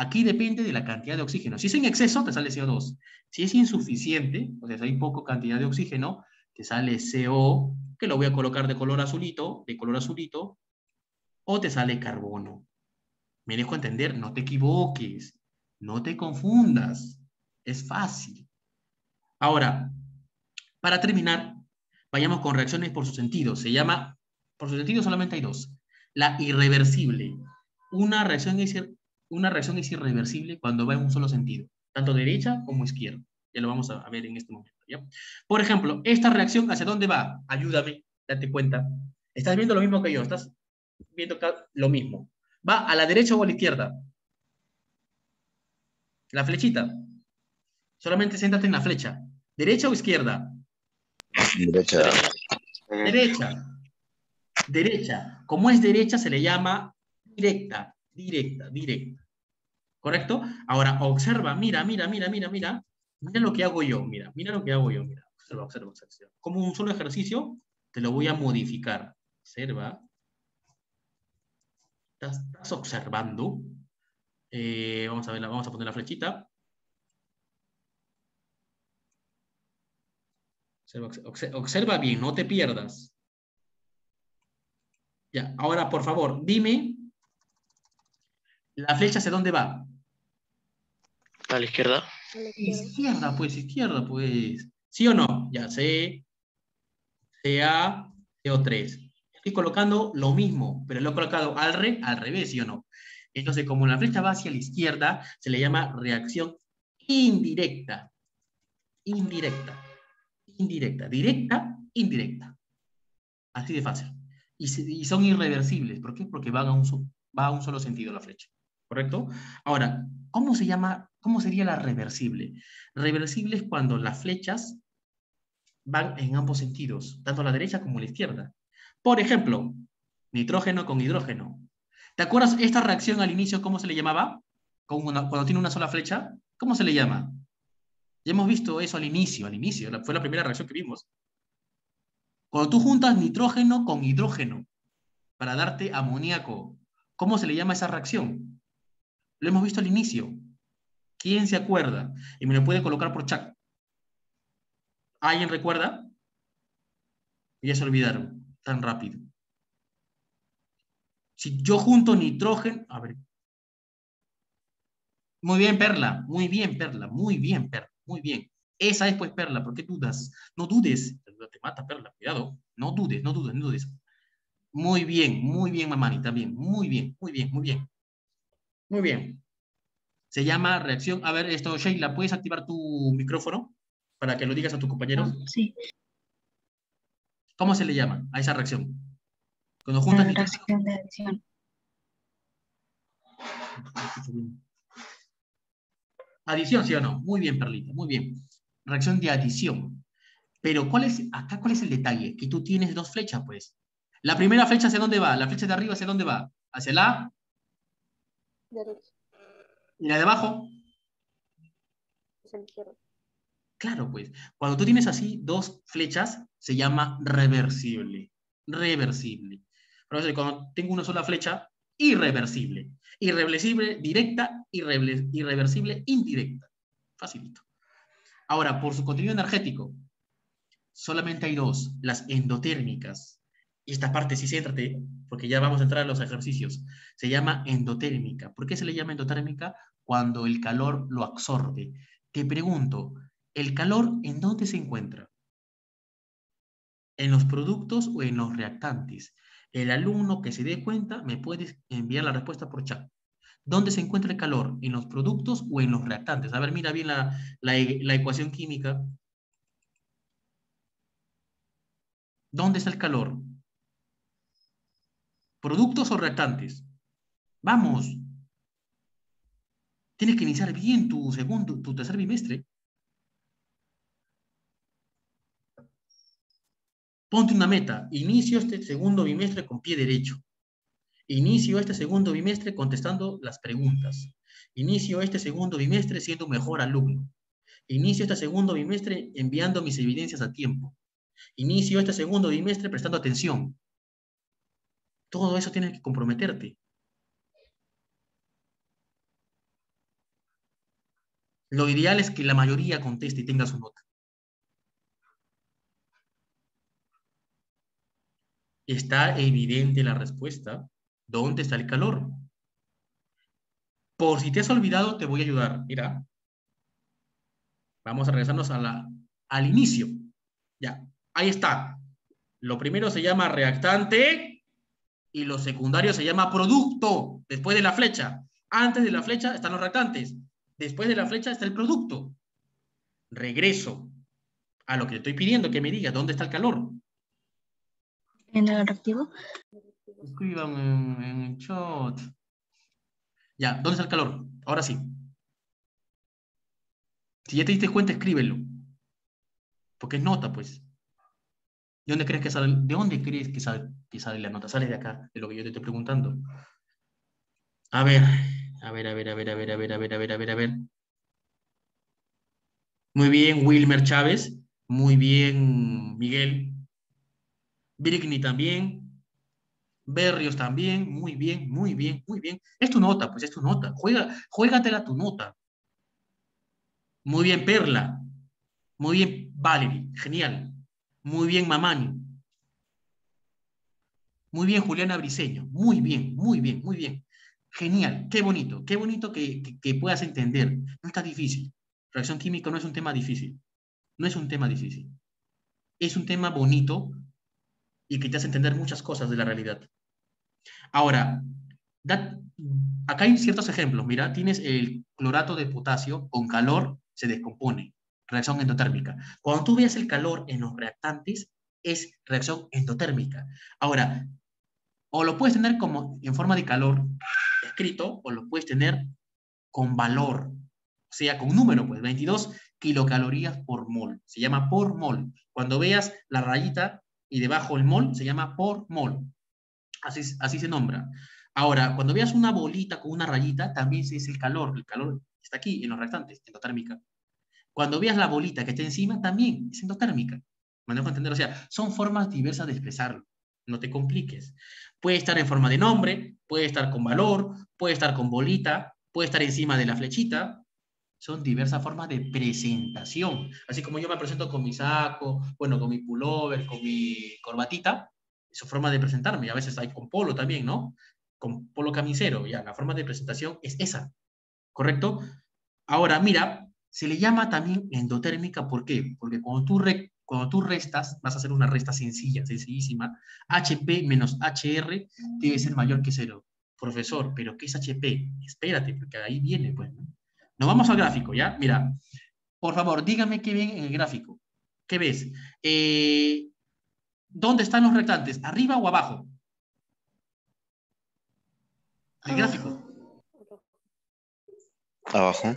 Aquí depende de la cantidad de oxígeno. Si es en exceso, te sale CO2. Si es insuficiente, o sea, si hay poca cantidad de oxígeno, te sale CO, que lo voy a colocar de color azulito, de color azulito, o te sale carbono. Me dejo entender, no te equivoques, no te confundas. Es fácil. Ahora, para terminar, vayamos con reacciones por su sentido. Se llama, por su sentido solamente hay dos. La irreversible. Una reacción es, una reacción es irreversible cuando va en un solo sentido, tanto derecha como izquierda. Ya lo vamos a, ver en este momento. ¿ya? Por ejemplo, esta reacción, ¿hacia dónde va? Ayúdame, date cuenta. Estás viendo lo mismo que yo, estás viendo lo mismo. ¿Va a la derecha o a la izquierda? La flechita. Solamente céntrate en la flecha. ¿Derecha o izquierda? Derecha. Derecha. Derecha. Como es derecha, se le llama directa, directa, directa. ¿Correcto? Ahora, observa, mira, mira, mira, mira, mira. Mira lo que hago yo, mira, mira lo que hago yo, mira. Observa, observa, observa. Como un solo ejercicio, te lo voy a modificar. Observa. Estás, observando. Eh, vamos a ver, vamos a poner la flechita. Observa, obse- observa bien, no te pierdas. Ya, ahora por favor, dime, ¿la flecha hacia dónde va? A la izquierda. A la izquierda. Izquierda, pues, izquierda, pues. ¿Sí o no? Ya, C, CA, CO3. Estoy colocando lo mismo, pero lo he colocado al, re, al revés, ¿sí o no? Entonces, como la flecha va hacia la izquierda, se le llama reacción indirecta. Indirecta. Indirecta. Directa, indirecta. Así de fácil. Y, son irreversibles. ¿Por qué? Porque van a un, so- va a un solo sentido la flecha. ¿Correcto? Ahora, ¿cómo se llama, cómo sería la reversible? Reversible es cuando las flechas van en ambos sentidos, tanto a la derecha como a la izquierda. Por ejemplo, nitrógeno con hidrógeno. ¿Te acuerdas esta reacción al inicio, cómo se le llamaba? Cuando tiene una sola flecha, ¿cómo se le llama? Ya hemos visto eso al inicio, al inicio, fue la primera reacción que vimos. Cuando tú juntas nitrógeno con hidrógeno para darte amoníaco, ¿cómo se le llama esa reacción? Lo hemos visto al inicio. ¿Quién se acuerda? Y me lo puede colocar por chat. ¿Alguien recuerda? Ya se olvidaron, tan rápido. Si yo junto nitrógeno, a ver. Muy bien, Perla, muy bien, Perla, muy bien, Perla, muy bien. Esa es pues Perla, ¿por qué dudas? No dudes, te mata Perla, cuidado. No dudes, no dudes, no dudes. Muy bien, muy bien, Mamani, también. Muy bien, muy bien, muy bien. Muy bien. Se llama reacción. A ver, esto, Sheila, ¿puedes activar tu micrófono para que lo digas a tu compañero? Sí, ¿Cómo se le llama a esa reacción? Cuando juntas la reacción de adición. Adición, ¿sí o no? Muy bien, Perlita, muy bien. Reacción de adición. Pero, ¿cuál es, acá cuál es el detalle? Que tú tienes dos flechas, pues. La primera flecha, ¿hacia dónde va? La flecha de arriba, ¿hacia dónde va? ¿Hacia la? ¿Y la de abajo? Claro, pues. Cuando tú tienes así dos flechas, se llama reversible. Reversible. Pero cuando tengo una sola flecha, irreversible. Irreversible directa, irreversible indirecta. Facilito. Ahora, por su contenido energético, solamente hay dos, las endotérmicas. Y esta parte sí céntrate, porque ya vamos a entrar a los ejercicios. Se llama endotérmica. ¿Por qué se le llama endotérmica? Cuando el calor lo absorbe. Te pregunto, ¿el calor en dónde se encuentra? ¿En los productos o en los reactantes? El alumno que se dé cuenta me puede enviar la respuesta por chat. ¿Dónde se encuentra el calor? ¿En los productos o en los reactantes? A ver, mira bien la, la la ecuación química. ¿Dónde está el calor? ¿Productos o reactantes? Vamos. Tienes que iniciar bien tu segundo, tu tercer bimestre. Ponte una meta. Inicio este segundo bimestre con pie derecho. Inicio este segundo bimestre contestando las preguntas. Inicio este segundo bimestre siendo mejor alumno. Inicio este segundo bimestre enviando mis evidencias a tiempo. Inicio este segundo bimestre prestando atención. Todo eso tienes que comprometerte. Lo ideal es que la mayoría conteste y tenga su nota. Está evidente la respuesta. ¿Dónde está el calor? Por si te has olvidado, te voy a ayudar. Mira. Vamos a regresarnos al inicio. Ya, ahí está. Lo primero se llama reactante y lo secundario se llama producto, después de la flecha. Antes de la flecha están los reactantes. Después de la flecha está el producto. Regreso a lo que te estoy pidiendo, que me digas dónde está el calor. En el reactivo, Escriban en, en el chat. Ya, ¿dónde está el calor? Ahora sí. Si ya te diste cuenta, escríbelo. Porque es nota, pues. ¿De dónde crees que sale, de dónde crees que sale, la nota? Sale de acá, de lo que yo te estoy preguntando. A ver, a ver, a ver, a ver, a ver, a ver, a ver, a ver, a ver, a ver. Muy bien, Wilmer Chávez. Muy bien, Miguel. Birgni también. Berrios también, muy bien, muy bien, muy bien. Es tu nota, pues es tu nota. Juega, juégatela tu nota. Muy bien, Perla. Muy bien, Valerie. Genial. Muy bien, Mamani. Muy bien, Juliana Briseño. Muy bien, muy bien, muy bien. Genial. Qué bonito. Qué bonito que, puedas entender. No está difícil. Reacción química no es un tema difícil. No es un tema difícil. Es un tema bonito y que te hace entender muchas cosas de la realidad. Ahora, acá hay ciertos ejemplos. Mira, tienes el clorato de potasio con calor se descompone, reacción endotérmica. Cuando tú veas el calor en los reactantes, es reacción endotérmica. Ahora, o lo puedes tener como en forma de calor escrito, o lo puedes tener con valor, o sea, con número, pues 22 kilocalorías por mol. Se llama por mol. Cuando veas la rayita y debajo el mol, se llama por mol. Así, así se nombra. Ahora, cuando veas una bolita con una rayita, también es el calor. El calor está aquí, en los reactantes, endotérmica. Cuando veas la bolita que está encima, también es endotérmica. ¿Me dejo entender? O sea, son formas diversas de expresarlo. No te compliques. Puede estar en forma de nombre, puede estar con valor, puede estar con bolita, puede estar encima de la flechita. Son diversas formas de presentación. Así como yo me presento con mi saco, bueno, con mi pullover, con mi corbatita, es su forma de presentarme. Y a veces hay con polo también, ¿no? Con polo camisero, ya, la forma de presentación es esa, ¿correcto? Ahora, mira, se le llama también endotérmica, ¿por qué? Porque cuando tú, re- cuando tú restas, vas a hacer una resta sencilla, sencillísima, HP menos HR debe ser mayor que cero. Profesor, ¿pero qué es HP? Espérate, porque ahí viene, pues, ¿no? Nos vamos al gráfico, ¿ya? Mira, por favor, dígame qué ven en el gráfico. ¿Qué ves? Eh, ¿Dónde están los reactantes? ¿Arriba o abajo? El gráfico. Abajo.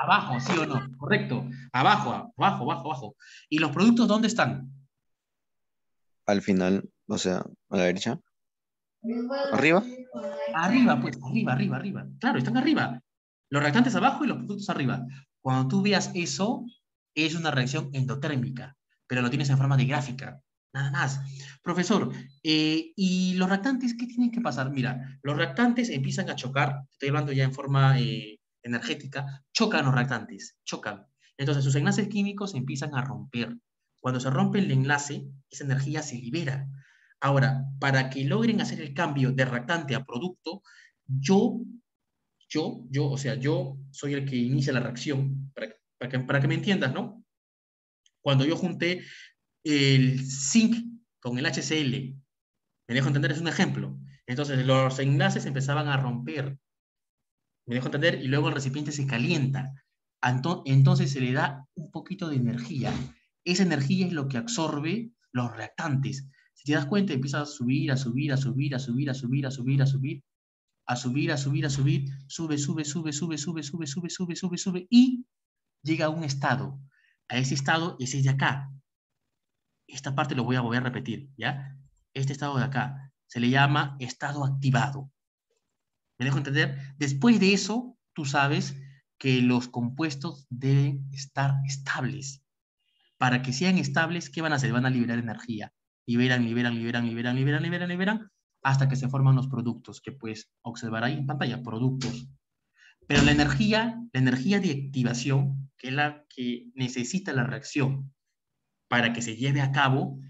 Abajo, ¿sí o no? Correcto. Abajo, abajo, abajo, abajo. ¿Y los productos dónde están? Al final, o sea, a la derecha. Arriba. Arriba, pues, arriba, arriba, arriba. Claro, están arriba. Los reactantes abajo y los productos arriba. Cuando tú veas eso, es una reacción endotérmica, pero lo tienes en forma de gráfica. Nada más. Profesor, eh, ¿y los reactantes qué tienen que pasar? Mira, los reactantes empiezan a chocar, estoy hablando ya en forma eh, energética, chocan los reactantes, chocan. Entonces sus enlaces químicos empiezan a romper. Cuando se rompe el enlace, esa energía se libera. Ahora, para que logren hacer el cambio de reactante a producto, yo, yo, yo, o sea, yo soy el que inicia la reacción, para, para que, para que me entiendas, ¿no? Cuando yo junté el zinc con el HCl, me dejo entender, es un ejemplo. Entonces los enlaces empezaban a romper, me dejo entender, y luego el recipiente se calienta. Entonces se le da un poquito de energía. Esa energía es lo que absorbe los reactantes. Si te das cuenta, empieza a subir, a subir, a subir, a subir, a subir, a subir, a subir, a subir, a subir, a subir, sube, sube, sube, sube, sube, sube, sube, sube, sube, sube, y llega a un estado. A ese estado, es de acá. Esta parte lo voy a volver a repetir, ¿ya? Este estado de acá se le llama estado activado. ¿Me dejo entender? Después de eso, tú sabes que los compuestos deben estar estables. Para que sean estables, ¿qué van a hacer? Van a liberar energía. Liberan, liberan, liberan, liberan, liberan, liberan, liberan, hasta que se forman los productos, que puedes observar ahí en pantalla, productos. Pero la energía, la energía de activación, que es la que necesita la reacción para que se lleve a cabo,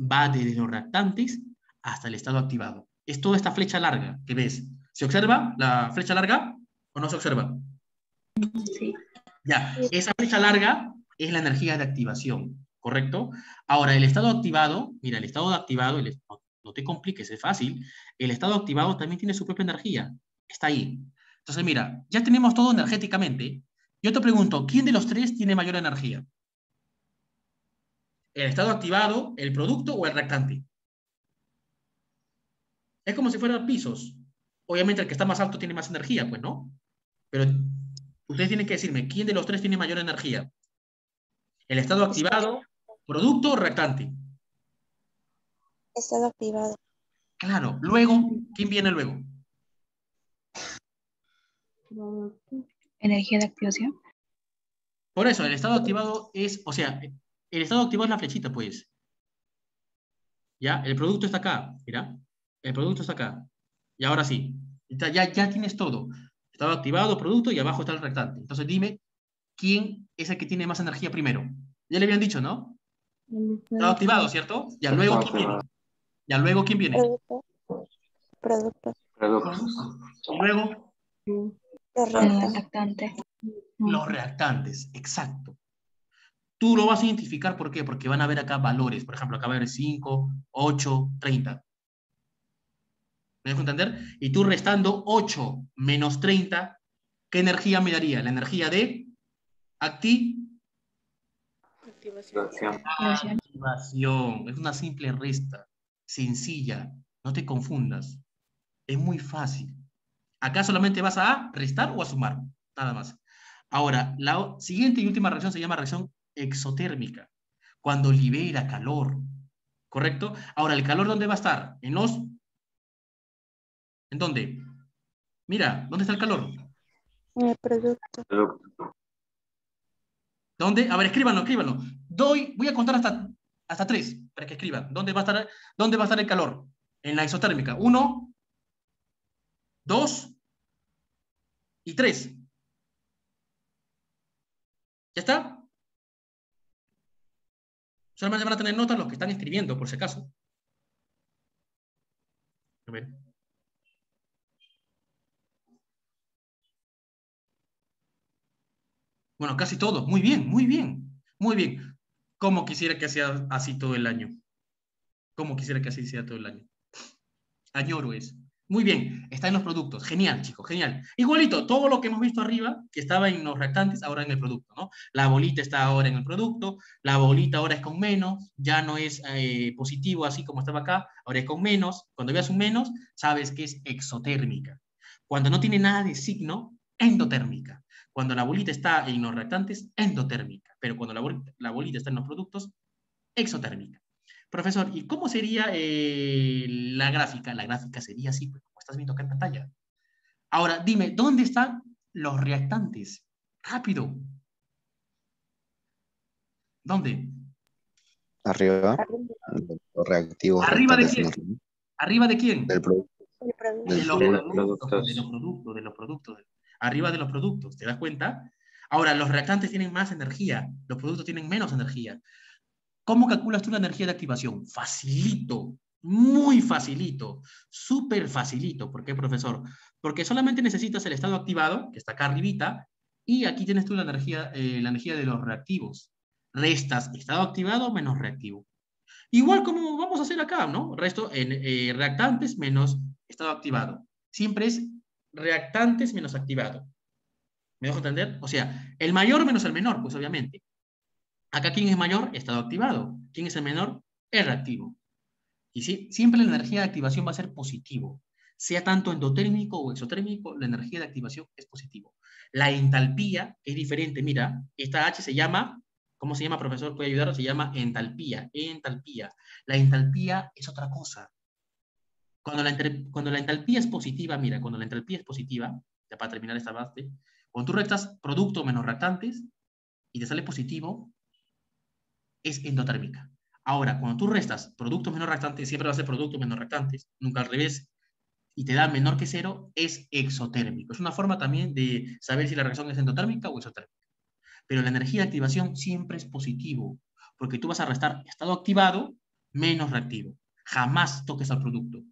va desde los reactantes hasta el estado activado. Es toda esta flecha larga que ves. ¿Se observa la flecha larga o no se observa? Sí. Ya, esa flecha larga es la energía de activación, ¿correcto? Ahora, el estado activado, mira, el estado activado, el- no, no te compliques, es fácil. El estado activado también tiene su propia energía. Está ahí. Entonces, mira, ya tenemos todo energéticamente. Yo te pregunto, ¿quién de los tres tiene mayor energía? ¿El estado activado, el producto o el reactante? Es como si fueran pisos. Obviamente el que está más alto tiene más energía, pues, ¿no? Pero ustedes tienen que decirme, ¿quién de los tres tiene mayor energía? ¿El estado activado, producto o reactante? Estado activado. Claro. Luego, ¿quién viene luego? Energía de activación. Por eso, el estado activado es, o sea, el estado activado es la flechita, pues. ¿Ya? El producto está acá, mira. El producto está acá. Y ahora sí. Ya, ya, ya tienes todo. Estado activado, producto, y abajo está el reactante. Entonces dime, ¿quién es el que tiene más energía primero? Ya le habían dicho, ¿no? Estado activado, ¿cierto? Ya luego, ¿quién viene? Ya luego, ¿quién viene? Producto. Producto. Productos. Y luego, Los reactantes. los reactantes, exacto. Tú lo vas a identificar, ¿por qué? Porque van a ver acá valores. Por ejemplo, acá va a haber 5, 8, 30. ¿Me dejo entender? Y tú restando 8 menos 30, ¿qué energía me daría? La energía de acti Activación. Activación. Es una simple resta, sencilla. No te confundas. Es muy fácil. Acá solamente vas a restar o a sumar, nada más. Ahora, la siguiente y última reacción se llama reacción exotérmica, cuando libera calor. ¿Correcto? Ahora, ¿el calor dónde va a estar? En los... ¿En dónde? Mira, ¿dónde está el calor? En el producto. ¿Dónde? A ver, escríbanlo, escríbanlo. Doy, voy a contar hasta, hasta tres para que escriban. ¿Dónde va a estar, dónde va a estar el calor? En la isotérmica. Uno, dos, y 3. ¿Ya está? Solamente van a tener notas los que están escribiendo, por si acaso. A ver. Bueno, casi todos. Muy bien, muy bien, muy bien. ¿Cómo quisiera que sea así todo el año? ¿Cómo quisiera que así sea todo el año? Añoro es. Muy bien, está en los productos. Genial, chicos, genial. Igualito, todo lo que hemos visto arriba, que estaba en los reactantes, ahora en el producto, ¿no? La bolita está ahora en el producto, la bolita ahora es con menos, ya no es eh, positivo así como estaba acá, ahora es con menos. Cuando veas un menos, sabes que es exotérmica. Cuando no tiene nada de signo, endotérmica. Cuando la bolita está en los reactantes, endotérmica. Pero cuando la bolita, la bolita está en los productos, exotérmica. Profesor, ¿y cómo sería eh, la gráfica? La gráfica sería así, pues, como estás viendo acá en pantalla. Ahora, dime, ¿dónde están los reactantes? Rápido. ¿Dónde? Arriba, los reactivos. ¿Arriba de quién? ¿Arriba de quién? Del producto. De los productos. de los productos, de los productos. Arriba de los productos, ¿te das cuenta? Ahora, los reactantes tienen más energía, los productos tienen menos energía. ¿Cómo calculas tú la energía de activación? Facilito, muy facilito, súper facilito. ¿Por qué, profesor? Porque solamente necesitas el estado activado, que está acá arribita, y aquí tienes tú la energía, eh, la energía de los reactivos. Restas estado activado menos reactivo. Igual como vamos a hacer acá, ¿no? Resto en eh, reactantes menos estado activado. Siempre es reactantes menos activado. ¿Me dejo entender? O sea, el mayor menos el menor, pues obviamente. Acá, ¿quién es mayor? Estado activado. ¿Quién es el menor? El reactivo. Y sí, siempre la energía de activación va a ser positivo. Sea tanto endotérmico o exotérmico, la energía de activación es positivo. La entalpía es diferente. Mira, esta H se llama, ¿cómo se llama, profesor? ¿Puede ayudar? Se llama entalpía. Entalpía. La entalpía es otra cosa. Cuando la, entalpía es positiva, mira, cuando la entalpía es positiva, ya para terminar esta base, cuando tú restas producto menos reactantes y te sale positivo, es endotérmica. Ahora, cuando tú restas productos menos reactantes, siempre va a ser productos menos reactantes, nunca al revés, y te da menor que cero, es exotérmico. Es una forma también de saber si la reacción es endotérmica o exotérmica. Pero la energía de activación siempre es positivo, porque tú vas a restar estado activado menos reactivo. Jamás toques al producto.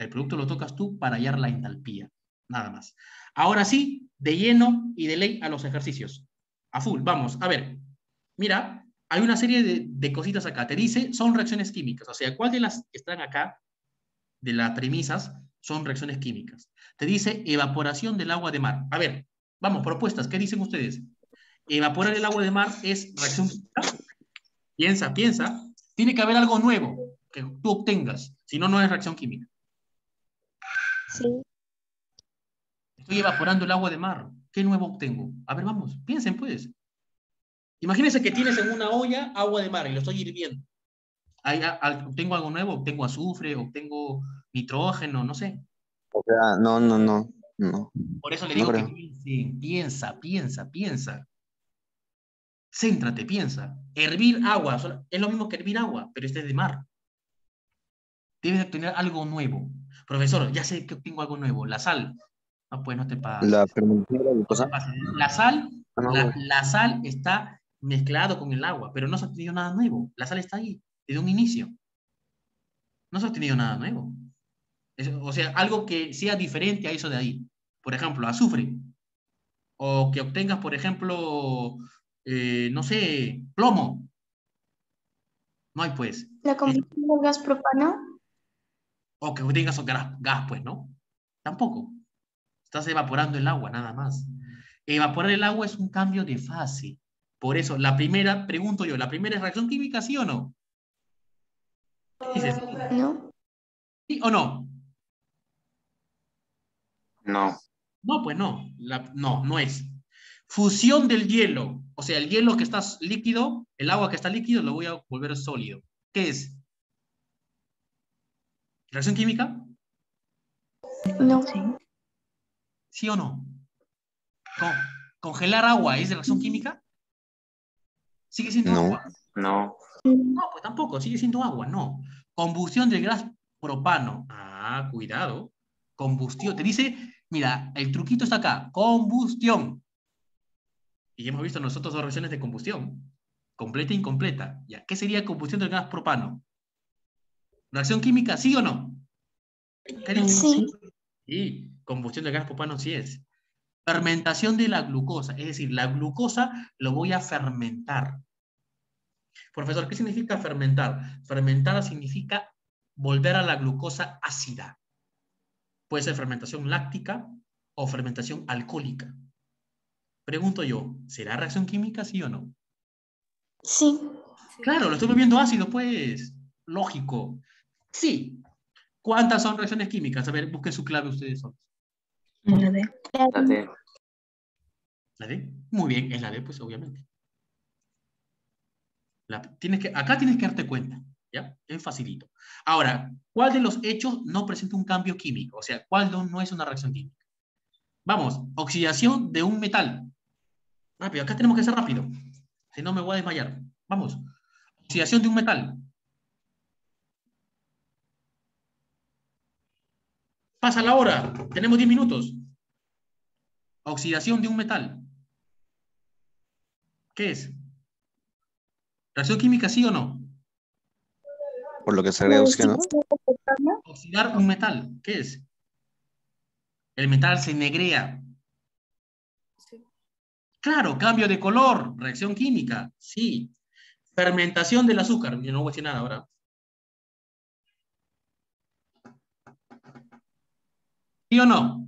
El producto lo tocas tú para hallar la entalpía, nada más. Ahora sí, de lleno y de ley a los ejercicios. A full, vamos, a ver. Mira, hay una serie de, de cositas acá. Te dice, son reacciones químicas. O sea, ¿cuál de las que están acá, de las premisas, son reacciones químicas? Te dice evaporación del agua de mar. A ver, vamos, propuestas. ¿Qué dicen ustedes? Evaporar el agua de mar es reacción química. Piensa, piensa. Tiene que haber algo nuevo que tú obtengas. Si no, no es reacción química. Sí, Estoy evaporando el agua de mar. ¿Qué nuevo obtengo? A ver, vamos, piensen pues. Imagínense que tienes en una olla agua de mar y lo estoy hirviendo. Ahí, a- obtengo algo nuevo, obtengo azufre, obtengo nitrógeno, no sé. O sea, no, no, no, no. Por eso le No digo que piensen, piensa, piensa, piensa. Céntrate, piensa. Hervir agua, es lo mismo que hervir agua, pero este es de mar. Debes de obtener algo nuevo. Profesor, ya sé que obtengo algo nuevo, la sal. No, pues no te pases. La No glucosa. La sal Ah, no, La, güey. la sal está mezclado con el agua, pero no se ha obtenido nada nuevo. La sal está ahí, desde un inicio. No se ha obtenido nada nuevo. Es- o sea, algo que sea diferente a eso de ahí. Por ejemplo, azufre. O que obtengas, por ejemplo, eh, no sé, plomo. No hay pues. La combustión del gas propano. O que obtengas gas, gas, pues, ¿no? Tampoco. Estás evaporando el agua, nada más. Evaporar el agua es un cambio de fase. Por eso, la primera, pregunto yo, ¿la primera es reacción química, sí o no? Dices, ¿No? ¿sí o no? No. No, pues no. La- no, no es. Fusión del hielo. O sea, el hielo que está líquido, el agua que está líquido, lo voy a volver sólido. ¿Qué es? ¿Reacción química? No. sí. ¿Sí o no? Con- ¿Congelar agua es de reacción química? ¿Sigue siendo No. agua? No. No, pues tampoco, sigue siendo agua, no. Combustión del gas propano. Ah, cuidado. Combustión. Te dice Mira, el truquito está acá. Combustión. Y hemos visto nosotros dos reacciones de combustión. Completa e incompleta. ¿Ya? ¿Qué sería combustión del gas propano? ¿Reacción química, sí o no? Sí. Sí, combustión del gas propano sí es. Fermentación de la glucosa, es decir, la glucosa lo voy a fermentar. Profesor, ¿qué significa fermentar? Fermentar significa volver a la glucosa ácida. Puede ser fermentación láctica o fermentación alcohólica. Pregunto yo, ¿será reacción química, sí o no? Sí. Claro, lo estoy volviendo ácido, pues. Lógico. Sí. ¿Cuántas son reacciones químicas? A ver, busquen su clave ustedes solos. La D. La D. ¿La D? Muy bien, es la D, pues obviamente. La- tienes que, acá tienes que darte cuenta, ¿ya? Es facilito. Ahora, ¿cuál de los hechos no presenta un cambio químico? O sea, ¿cuál no, no es una reacción química? Vamos, oxidación de un metal. Rápido, acá tenemos que ser rápido. Si no, me voy a desmayar. Vamos. Oxidación de un metal. Pasa la hora. Tenemos 10 minutos. Oxidación de un metal. ¿Qué es? ¿Reacción química sí o no? Por lo que se agrega oxígeno. Oxidar un metal. ¿Qué es? El metal se negrea. Claro, cambio de color, reacción química, sí. Fermentación del azúcar, yo no voy a decir nada ahora. ¿Sí o no?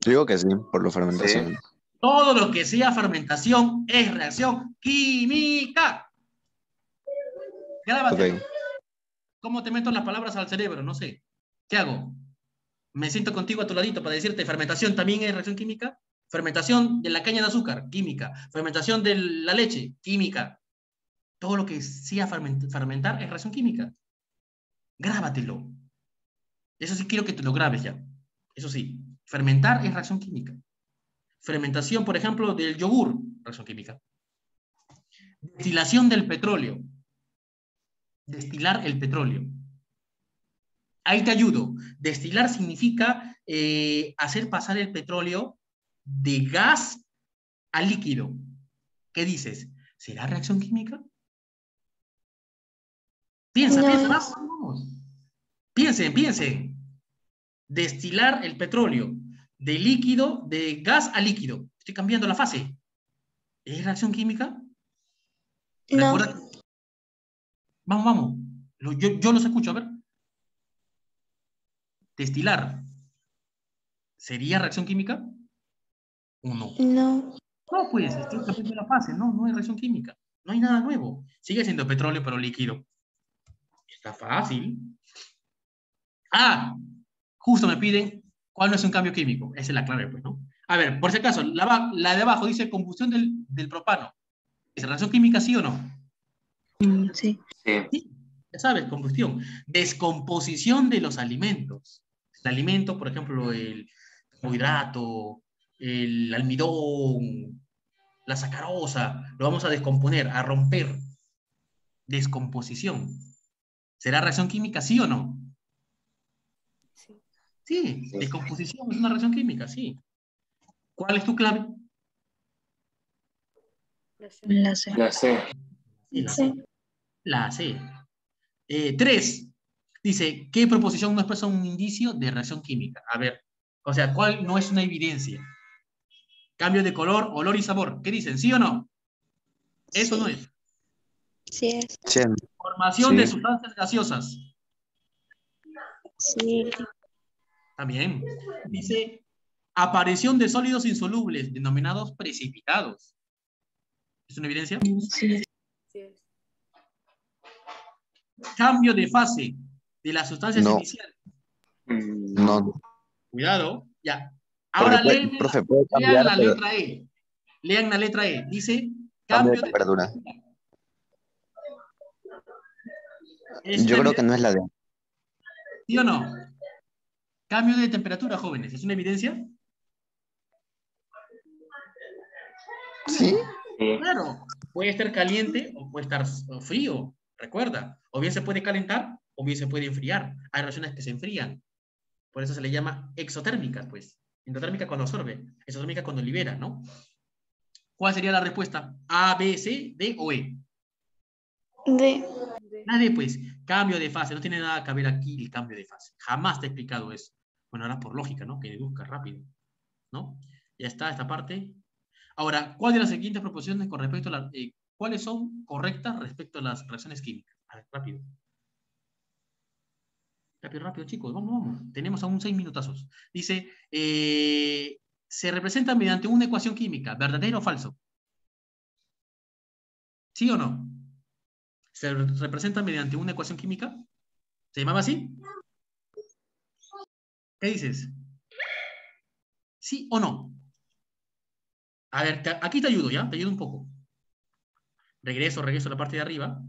Yo digo que sí, por la fermentación. Todo lo que sea fermentación es reacción química. Grábate. ¿Cómo te meto las palabras al cerebro? No sé. ¿Qué hago? Me siento contigo a tu ladito para decirte, fermentación también es reacción química. Fermentación de la caña de azúcar, química. Fermentación de la leche, química. Todo lo que sea ferment- fermentar es reacción química. Grábatelo. Eso sí quiero que te lo grabes ya. Eso sí, fermentar es reacción química. Fermentación, por ejemplo, del yogur, reacción química. Destilación del petróleo. Destilar el petróleo. Ahí te ayudo. Destilar significa eh, hacer pasar el petróleo de gas a líquido. ¿Qué dices? ¿Será reacción química? Piensa, No. piensa, vamos, vamos. Piensen, piensen. Destilar el petróleo de líquido, de gas a líquido. Estoy cambiando la fase. ¿Es reacción química? No. Recuerda- Vamos, vamos. Yo, yo los escucho, a ver. Destilar. ¿Sería reacción química? ¿O no? No. No, pues, estoy cambiando la fase, no, no es reacción química. No hay nada nuevo. Sigue siendo petróleo, pero líquido. Está fácil. Ah, justo me piden cuál no es un cambio químico. Esa es la clave, pues, ¿no? A ver, por si acaso, la, de abajo dice combustión del, del propano. ¿Es reacción química sí o no? Sí. Sí. Sí, ya sabes, combustión. Descomposición de los alimentos. El alimento, por ejemplo, el carbohidrato, el almidón, la sacarosa, lo vamos a descomponer, a romper. Descomposición. ¿Será reacción química, sí o no? Sí. Descomposición es una reacción química, sí. ¿Cuál es tu clave? La C. La C. Sí, la. C. La C. Eh, tres. Dice, ¿qué proposición no expresa un indicio de reacción química? A ver, o sea, ¿cuál no es una evidencia? Cambio de color, olor y sabor. ¿Qué dicen? ¿Sí o no? Eso Sí. no es. Sí es. Sí, Formación de sustancias gaseosas. Sí. También. Dice, aparición de sólidos insolubles, denominados precipitados. ¿Es una evidencia? Sí. Cambio de fase de las sustancias No. iniciales. Mm, no. Cuidado, ya. Ahora puede- leen, profe, puede lean la pero letra E. Lean la letra E. Dice cambio cambio de de temperatura. ¿Es Yo creo que no es la de. evidencia, ¿Sí o no? Cambio de temperatura, jóvenes. ¿Es una evidencia? Sí. Claro. Puede estar caliente o puede estar frío. Recuerda. O bien se puede calentar o bien se puede enfriar. Hay reacciones que se enfrían. Por eso se le llama exotérmica, pues. Endotérmica cuando absorbe, exotérmica cuando libera, ¿no? ¿Cuál sería la respuesta? A, B, C, D o E. D. D, pues, cambio de fase. No tiene nada que ver aquí el cambio de fase. Jamás te he explicado eso. Bueno, ahora por lógica, ¿no? Que deduzca rápido, ¿no? Ya está esta parte. Ahora, ¿cuál de las siguientes proposiciones con respecto a la, eh, cuáles son correctas respecto a las reacciones químicas? A ver, rápido. Rápido, rápido, chicos, vamos, vamos. Tenemos aún seis minutazos. Dice, eh, se representa mediante una ecuación química, ¿verdadero o falso? ¿Sí o no? ¿Se re- representa mediante una ecuación química? ¿Se llamaba así? ¿Qué dices? ¿Sí o no? A ver, te- aquí te ayudo, ¿ya? Te ayudo un poco. Regreso, regreso a la parte de arriba.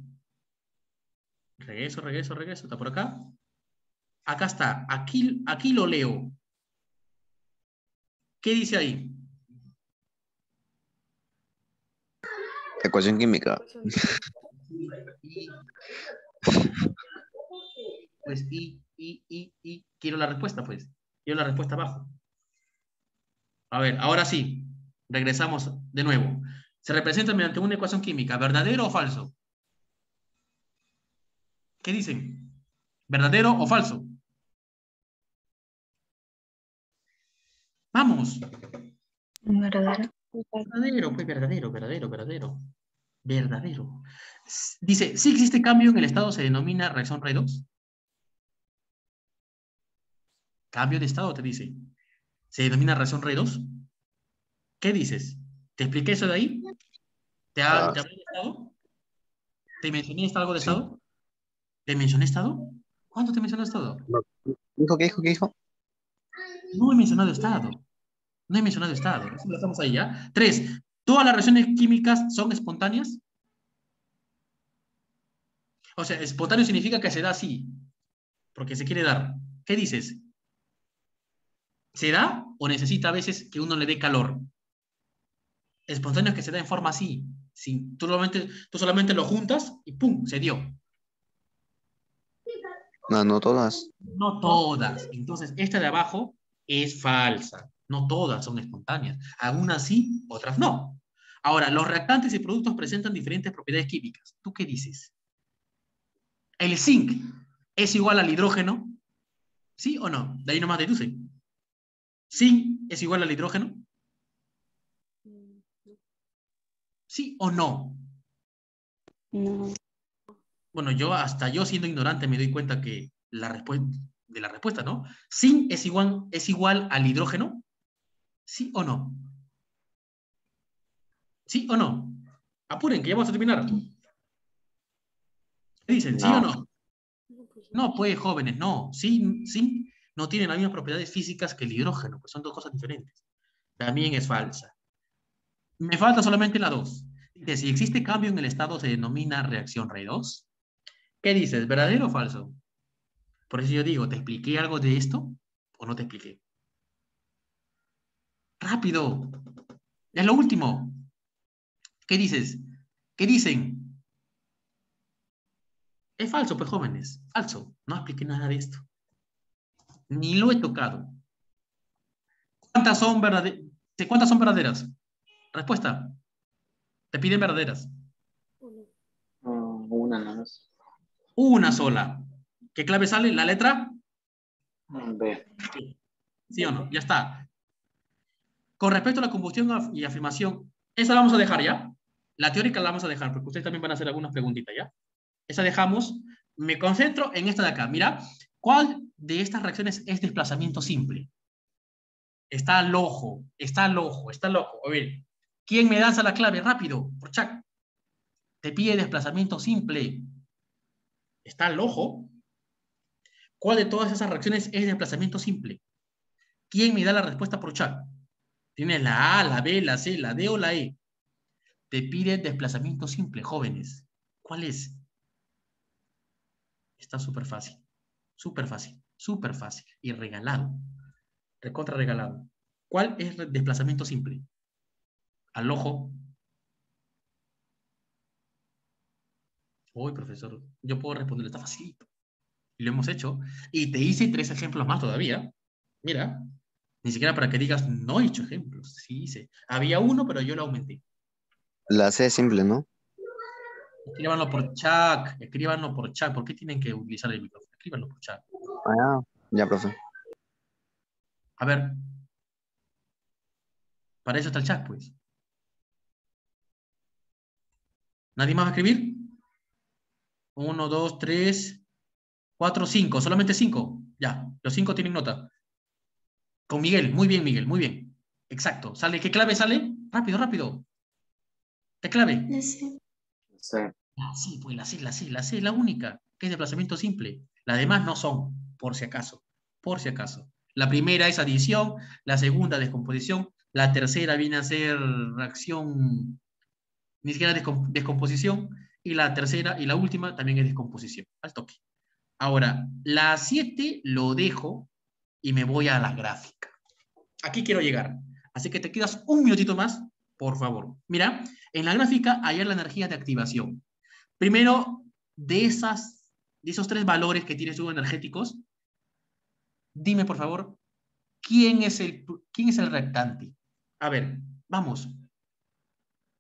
Regreso, regreso, regreso. ¿Está por acá? Acá está. Aquí, aquí lo leo. ¿Qué dice ahí? Ecuación química. Pues y, y, y, y. Quiero la respuesta, pues. Quiero la respuesta abajo. A ver, ahora sí. Regresamos de nuevo. Se representa mediante una ecuación química. ¿Verdadero o falso? ¿Qué dicen? ¿Verdadero o falso? Vamos. Verdadero. Verdadero, pues verdadero, verdadero, verdadero. Verdadero. Dice, si existe cambio en el estado, se denomina reacción redox. Cambio de estado, te dice. ¿Se denomina reacción redox? ¿Qué dices? ¿Te expliqué eso de ahí? ¿Te, ha- Ah. te hablé de estado? ¿Te mencioné algo de Sí. estado? ¿Te mencioné estado? ¿Cuándo te mencioné estado? ¿Dijo qué dijo? ¿Qué dijo? No he mencionado estado. No he mencionado estado. Eso lo estamos ahí ya. Tres. ¿Todas las reacciones químicas son espontáneas? O sea, espontáneo significa que se da así. Porque se quiere dar. ¿Qué dices? ¿Se da o necesita a veces que uno le dé calor? Espontáneo es que se da en forma así. Sí, tú, solamente, tú solamente lo juntas y ¡pum! Se dio. No, no todas. No todas. Entonces, esta de abajo es falsa. No todas son espontáneas. Algunas sí, otras no. Ahora, los reactantes y productos presentan diferentes propiedades químicas. ¿Tú qué dices? ¿El zinc es igual al hidrógeno? ¿Sí o no? De ahí nomás deduce. ¿Zinc es igual al hidrógeno? ¿Sí o no? No. Bueno, yo hasta yo siendo ignorante me doy cuenta que la respuesta de la respuesta, ¿no? ¿Zinc es igual, es igual al hidrógeno? ¿Sí o no? ¿Sí o no? Apuren, que ya vamos a terminar. ¿Qué dicen? ¿Sí o No. no? No, pues, jóvenes, no. Zinc, zinc no tiene las mismas propiedades físicas que el hidrógeno, pues son dos cosas diferentes. También es falsa. Me falta solamente la 2. Dice, si existe cambio en el estado se denomina reacción redox. ¿Qué dices? ¿Verdadero o falso? Por eso yo digo, ¿te expliqué algo de esto o no te expliqué? Rápido. Es lo último. ¿Qué dices? ¿Qué dicen? Es falso, pues jóvenes. Falso. No expliqué nada de esto. Ni lo he tocado. ¿Cuántas son, verdade- ¿Cuántas son verdaderas? Respuesta. Te piden verdaderas. Una nada más. Una sola. ¿Qué clave sale? La letra B. ¿Sí o no? Ya está. Con respecto a la combustión y afirmación, esa la vamos a dejar ya. La teórica la vamos a dejar, porque ustedes también van a hacer algunas preguntitas, ¿ya? Esa dejamos. Me concentro en esta de acá. Mira, ¿cuál de estas reacciones es desplazamiento simple? Está al ojo, está al ojo, está al ojo. A ver, ¿quién me danza la clave? Rápido, por chat. Te pide desplazamiento simple. Está al ojo. ¿Cuál de todas esas reacciones es desplazamiento simple? ¿Quién me da la respuesta por chat? Tienes la A, la B, la C, la D o la E. Te pide desplazamiento simple, jóvenes. ¿Cuál es? Está súper fácil. Súper fácil. Súper fácil. Y regalado. Recontra regalado. ¿Cuál es el desplazamiento simple? Al ojo. Uy, profesor. Yo puedo responder. Está facilito. y lo hemos hecho. Y te hice tres ejemplos más todavía. Mira, ni siquiera para que digas, no he hecho ejemplos. Sí hice. Había uno, pero yo lo aumenté. La C es simple, ¿no? Escríbanlo por chat, escríbanlo por chat. ¿Por qué tienen que utilizar el micrófono? Escríbanlo por chat. Ah, ya, profe. A ver. Para eso está el chat, pues. ¿Nadie más va a escribir? Uno, dos, tres, cuatro, cinco. Solamente cinco. Ya, los cinco tienen nota. Con Miguel. Muy bien, Miguel. Muy bien. Exacto. ¿Sale? ¿Qué clave sale? Rápido, rápido. ¿Qué clave? La C. Sí. La C, pues la C, la C, la C es la única, que es desplazamiento simple. Las demás no son, por si acaso, por si acaso. La primera es adición, la segunda descomposición, la tercera viene a ser reacción, ni siquiera descom- descomposición, y la tercera y la última también es descomposición, al toque. Ahora, la 7 lo dejo y me voy a la gráfica. Aquí quiero llegar. Así que te quedas un minutito más, por favor. Mira, en la gráfica hay la energía de activación. Primero, de, esas, de esos tres valores que tienes tú energéticos, dime por favor, ¿quién es el, quién es el reactante? A ver, vamos.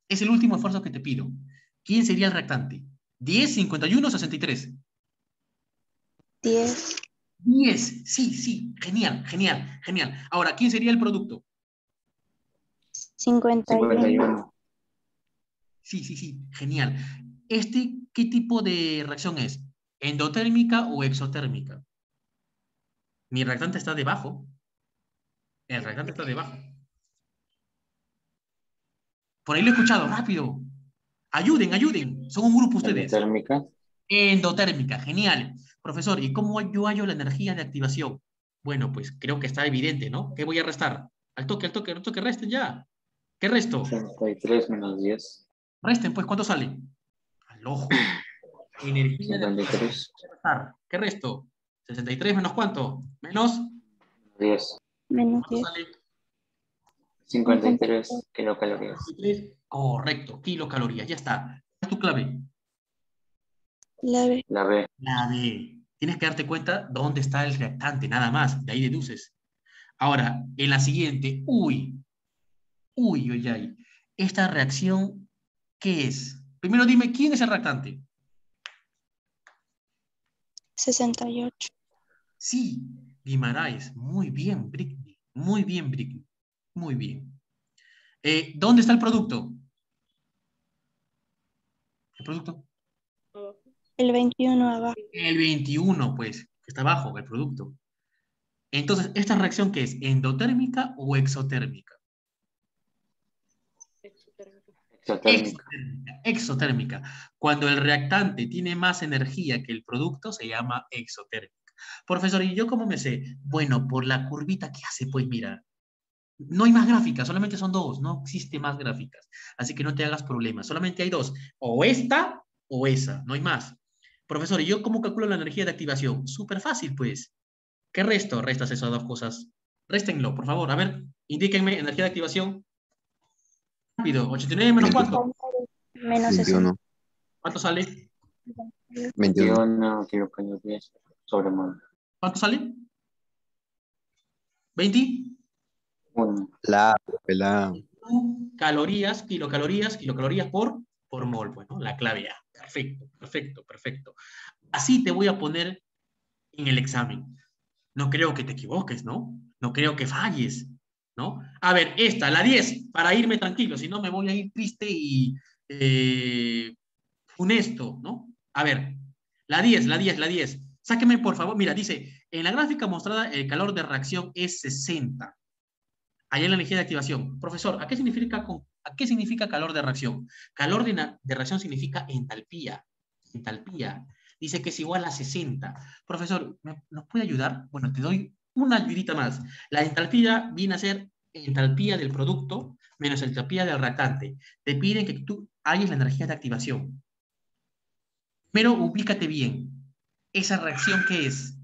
Es el último esfuerzo que te pido. ¿Quién sería el reactante? 10, 51, 63. 10. 10, sí, sí, genial, genial, genial. Ahora, ¿quién sería el producto? 51. 51. Sí, sí, sí, genial. ¿Este qué tipo de reacción es? ¿Endotérmica o exotérmica? Mi reactante está debajo. El reactante está debajo. Por ahí lo he escuchado, rápido. Ayuden, ayuden. Son un grupo ustedes. Térmica. Endotérmica, genial. Profesor, ¿y cómo yo hallo la energía de activación? Bueno, pues creo que está evidente, ¿no? ¿Qué voy a restar? Al toque, al toque, al toque, resten ya. ¿Qué resto? 83 menos 10. Resten, pues, ¿cuánto sale? Al ojo. Energía de activación. 53. restar. ¿Qué resto? 63 menos cuánto? Menos. 10. Menos ¿Cuánto 10. sale? 53 kilocalorías. 53. Correcto, kilocalorías, ya está. ¿Cuál es tu clave? La B. La B. La B. Tienes que darte cuenta dónde está el reactante, nada más. De ahí deduces. Ahora, en la siguiente, uy, uy, uy, ay. Esta reacción, ¿qué es? Primero dime, ¿quién es el reactante? 68. Sí, Guimaraes. Muy bien, Britney. Muy bien, Britney. Muy bien. Eh, ¿Dónde está el producto? ¿El producto? El 21 abajo. El 21, pues, que está abajo, el producto. Entonces, ¿esta reacción qué es? ¿Endotérmica o exotérmica? Exotérmica. Exotérmica. Exotérmica. Cuando el reactante tiene más energía que el producto, se llama exotérmica. Profesor, ¿y yo cómo me sé? Bueno, por la curvita que hace, pues mira, no hay más gráficas, solamente son dos, no existe más gráficas. Así que no te hagas problemas, solamente hay dos, o esta o esa, no hay más. Profesor, ¿y yo cómo calculo la energía de activación? Súper fácil, pues. ¿Qué resto? Restas esas dos cosas. Réstenlo, por favor. A ver, indíquenme energía de activación. Rápido, 89 menos cuánto? Menos 60. 21. ¿Cuánto sale? 21. 21 kilocalorías sobre. ¿Cuánto sale? ¿20? 1. La, la. Calorías, kilocalorías, kilocalorías por, por mol. Bueno, la clave A. Perfecto, perfecto, perfecto. Así te voy a poner en el examen. No creo que te equivoques, ¿no? No creo que falles, ¿no? A ver, esta, la 10, para irme tranquilo, si no me voy a ir triste y eh, funesto, ¿no? A ver, la 10, la 10, la 10. Sáqueme, por favor. Mira, dice, en la gráfica mostrada el calor de reacción es 60. Allá en la energía de activación. Profesor, ¿a qué significa, ¿a qué significa calor de reacción? Calor de, de reacción significa entalpía. Entalpía. Dice que es igual a 60. Profesor, ¿me- ¿nos puede ayudar? Bueno, te doy una ayudita más. La entalpía viene a ser entalpía del producto menos entalpía del reactante. Te piden que tú halles la energía de activación. Pero ubícate bien. ¿Esa reacción qué es?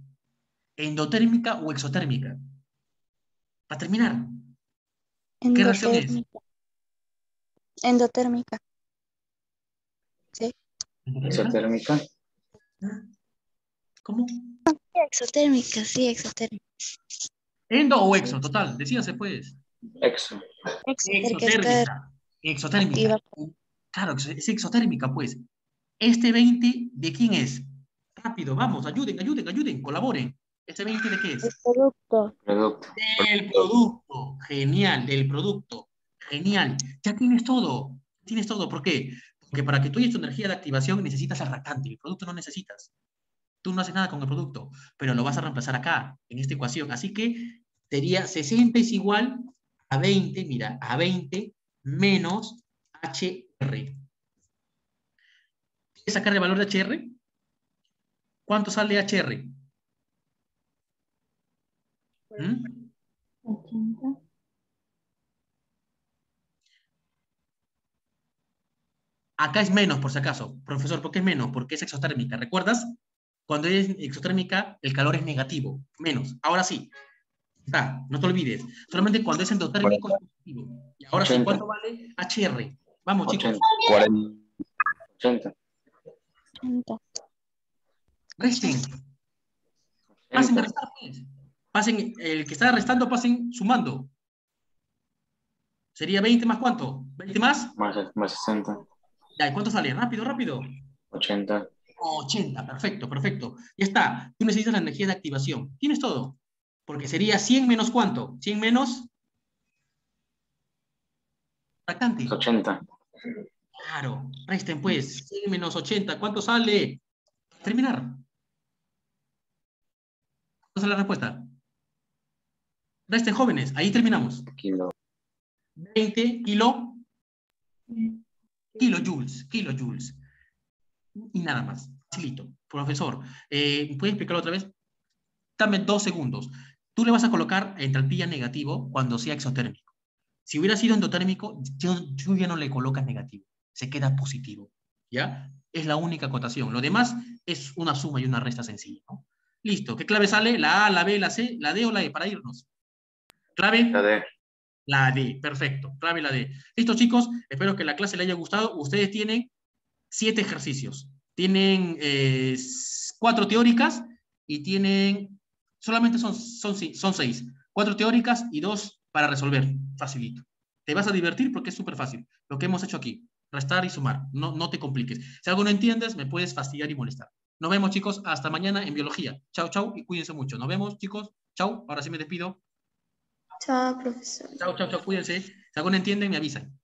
¿Endotérmica o exotérmica? Para terminar, ¿Qué reacción es? Endotérmica. Sí. Exotérmica. ¿Cómo? Exotérmica, sí, exotérmica. ¿Endo o exo? Total, decíase pues. Exo. Exotérmica. Exotérmica. Claro, es exotérmica, pues. Este 20, ¿de quién es? Rápido, vamos, ayuden, ayuden, ayuden, colaboren. ¿Este 20 de qué es? el producto. Producto. Del producto. Genial, del producto. Genial. Ya tienes todo. Tienes todo. ¿Por qué? Porque para que tú hayas tu energía de activación necesitas el reactante. El producto no necesitas. Tú no haces nada con el producto, pero lo vas a reemplazar acá, en esta ecuación. Así que sería 60 es igual a 20, mira, a 20 menos HR. ¿Quieres sacar el valor de HR? ¿Cuánto sale HR? ¿Mm? 80. Acá es menos, por si acaso. Profesor, ¿por qué es menos? Porque es exotérmica. ¿Recuerdas? Cuando es exotérmica, el calor es negativo. Menos. Ahora sí. Está, no te olvides. Solamente cuando es endotérmico es positivo. Y ahora sí, 80. ¿cuánto vale HR? Vamos, chicos. 80. 40. 80. 80. Resten. Pasen de 80. restar, pues. Pasen, el que está restando, pasen sumando. ¿Sería 20 más cuánto? ¿20 más? Más, más 60. Ya, ¿y cuánto sale? Rápido, rápido. 80. 80, perfecto, perfecto. Ya está. Tú necesitas la energía de activación. Tienes todo. Porque sería 100 menos cuánto? 100 menos... Reactante. 80. Claro. Resten pues. 100 menos 80. ¿Cuánto sale? Terminar. ¿Cuánto sale la respuesta? Resten jóvenes. Ahí terminamos. Kilo. 20 kilo, kilojoules, kilojoules. Y nada más. Facilito. Profesor, eh, ¿puede explicarlo otra vez? Dame dos segundos. Tú le vas a colocar entalpía negativo cuando sea exotérmico. Si hubiera sido endotérmico, yo ya no le colocas negativo. Se queda positivo. ¿Ya? Es la única acotación. Lo demás es una suma y una resta sencilla. ¿no? Listo. ¿Qué clave sale? ¿La A, la B, la C, la D o la E para irnos? ¿Clave? La D. La D, perfecto, clave la D. Listo, chicos, espero que la clase les haya gustado. Ustedes tienen siete ejercicios. Tienen eh, cuatro teóricas y tienen, solamente son, son seis. Cuatro teóricas y dos para resolver. Facilito. Te vas a divertir porque es súper fácil. Lo que hemos hecho aquí, restar y sumar. No, no te compliques. Si algo no entiendes, me puedes fastidiar y molestar. Nos vemos, chicos, hasta mañana en biología. Chao, chao y cuídense mucho. Nos vemos, chicos. Chao. Ahora sí me despido. Chao, profesor. Chao, chao, chao, cuídense. Si algo no entienden, me avisan.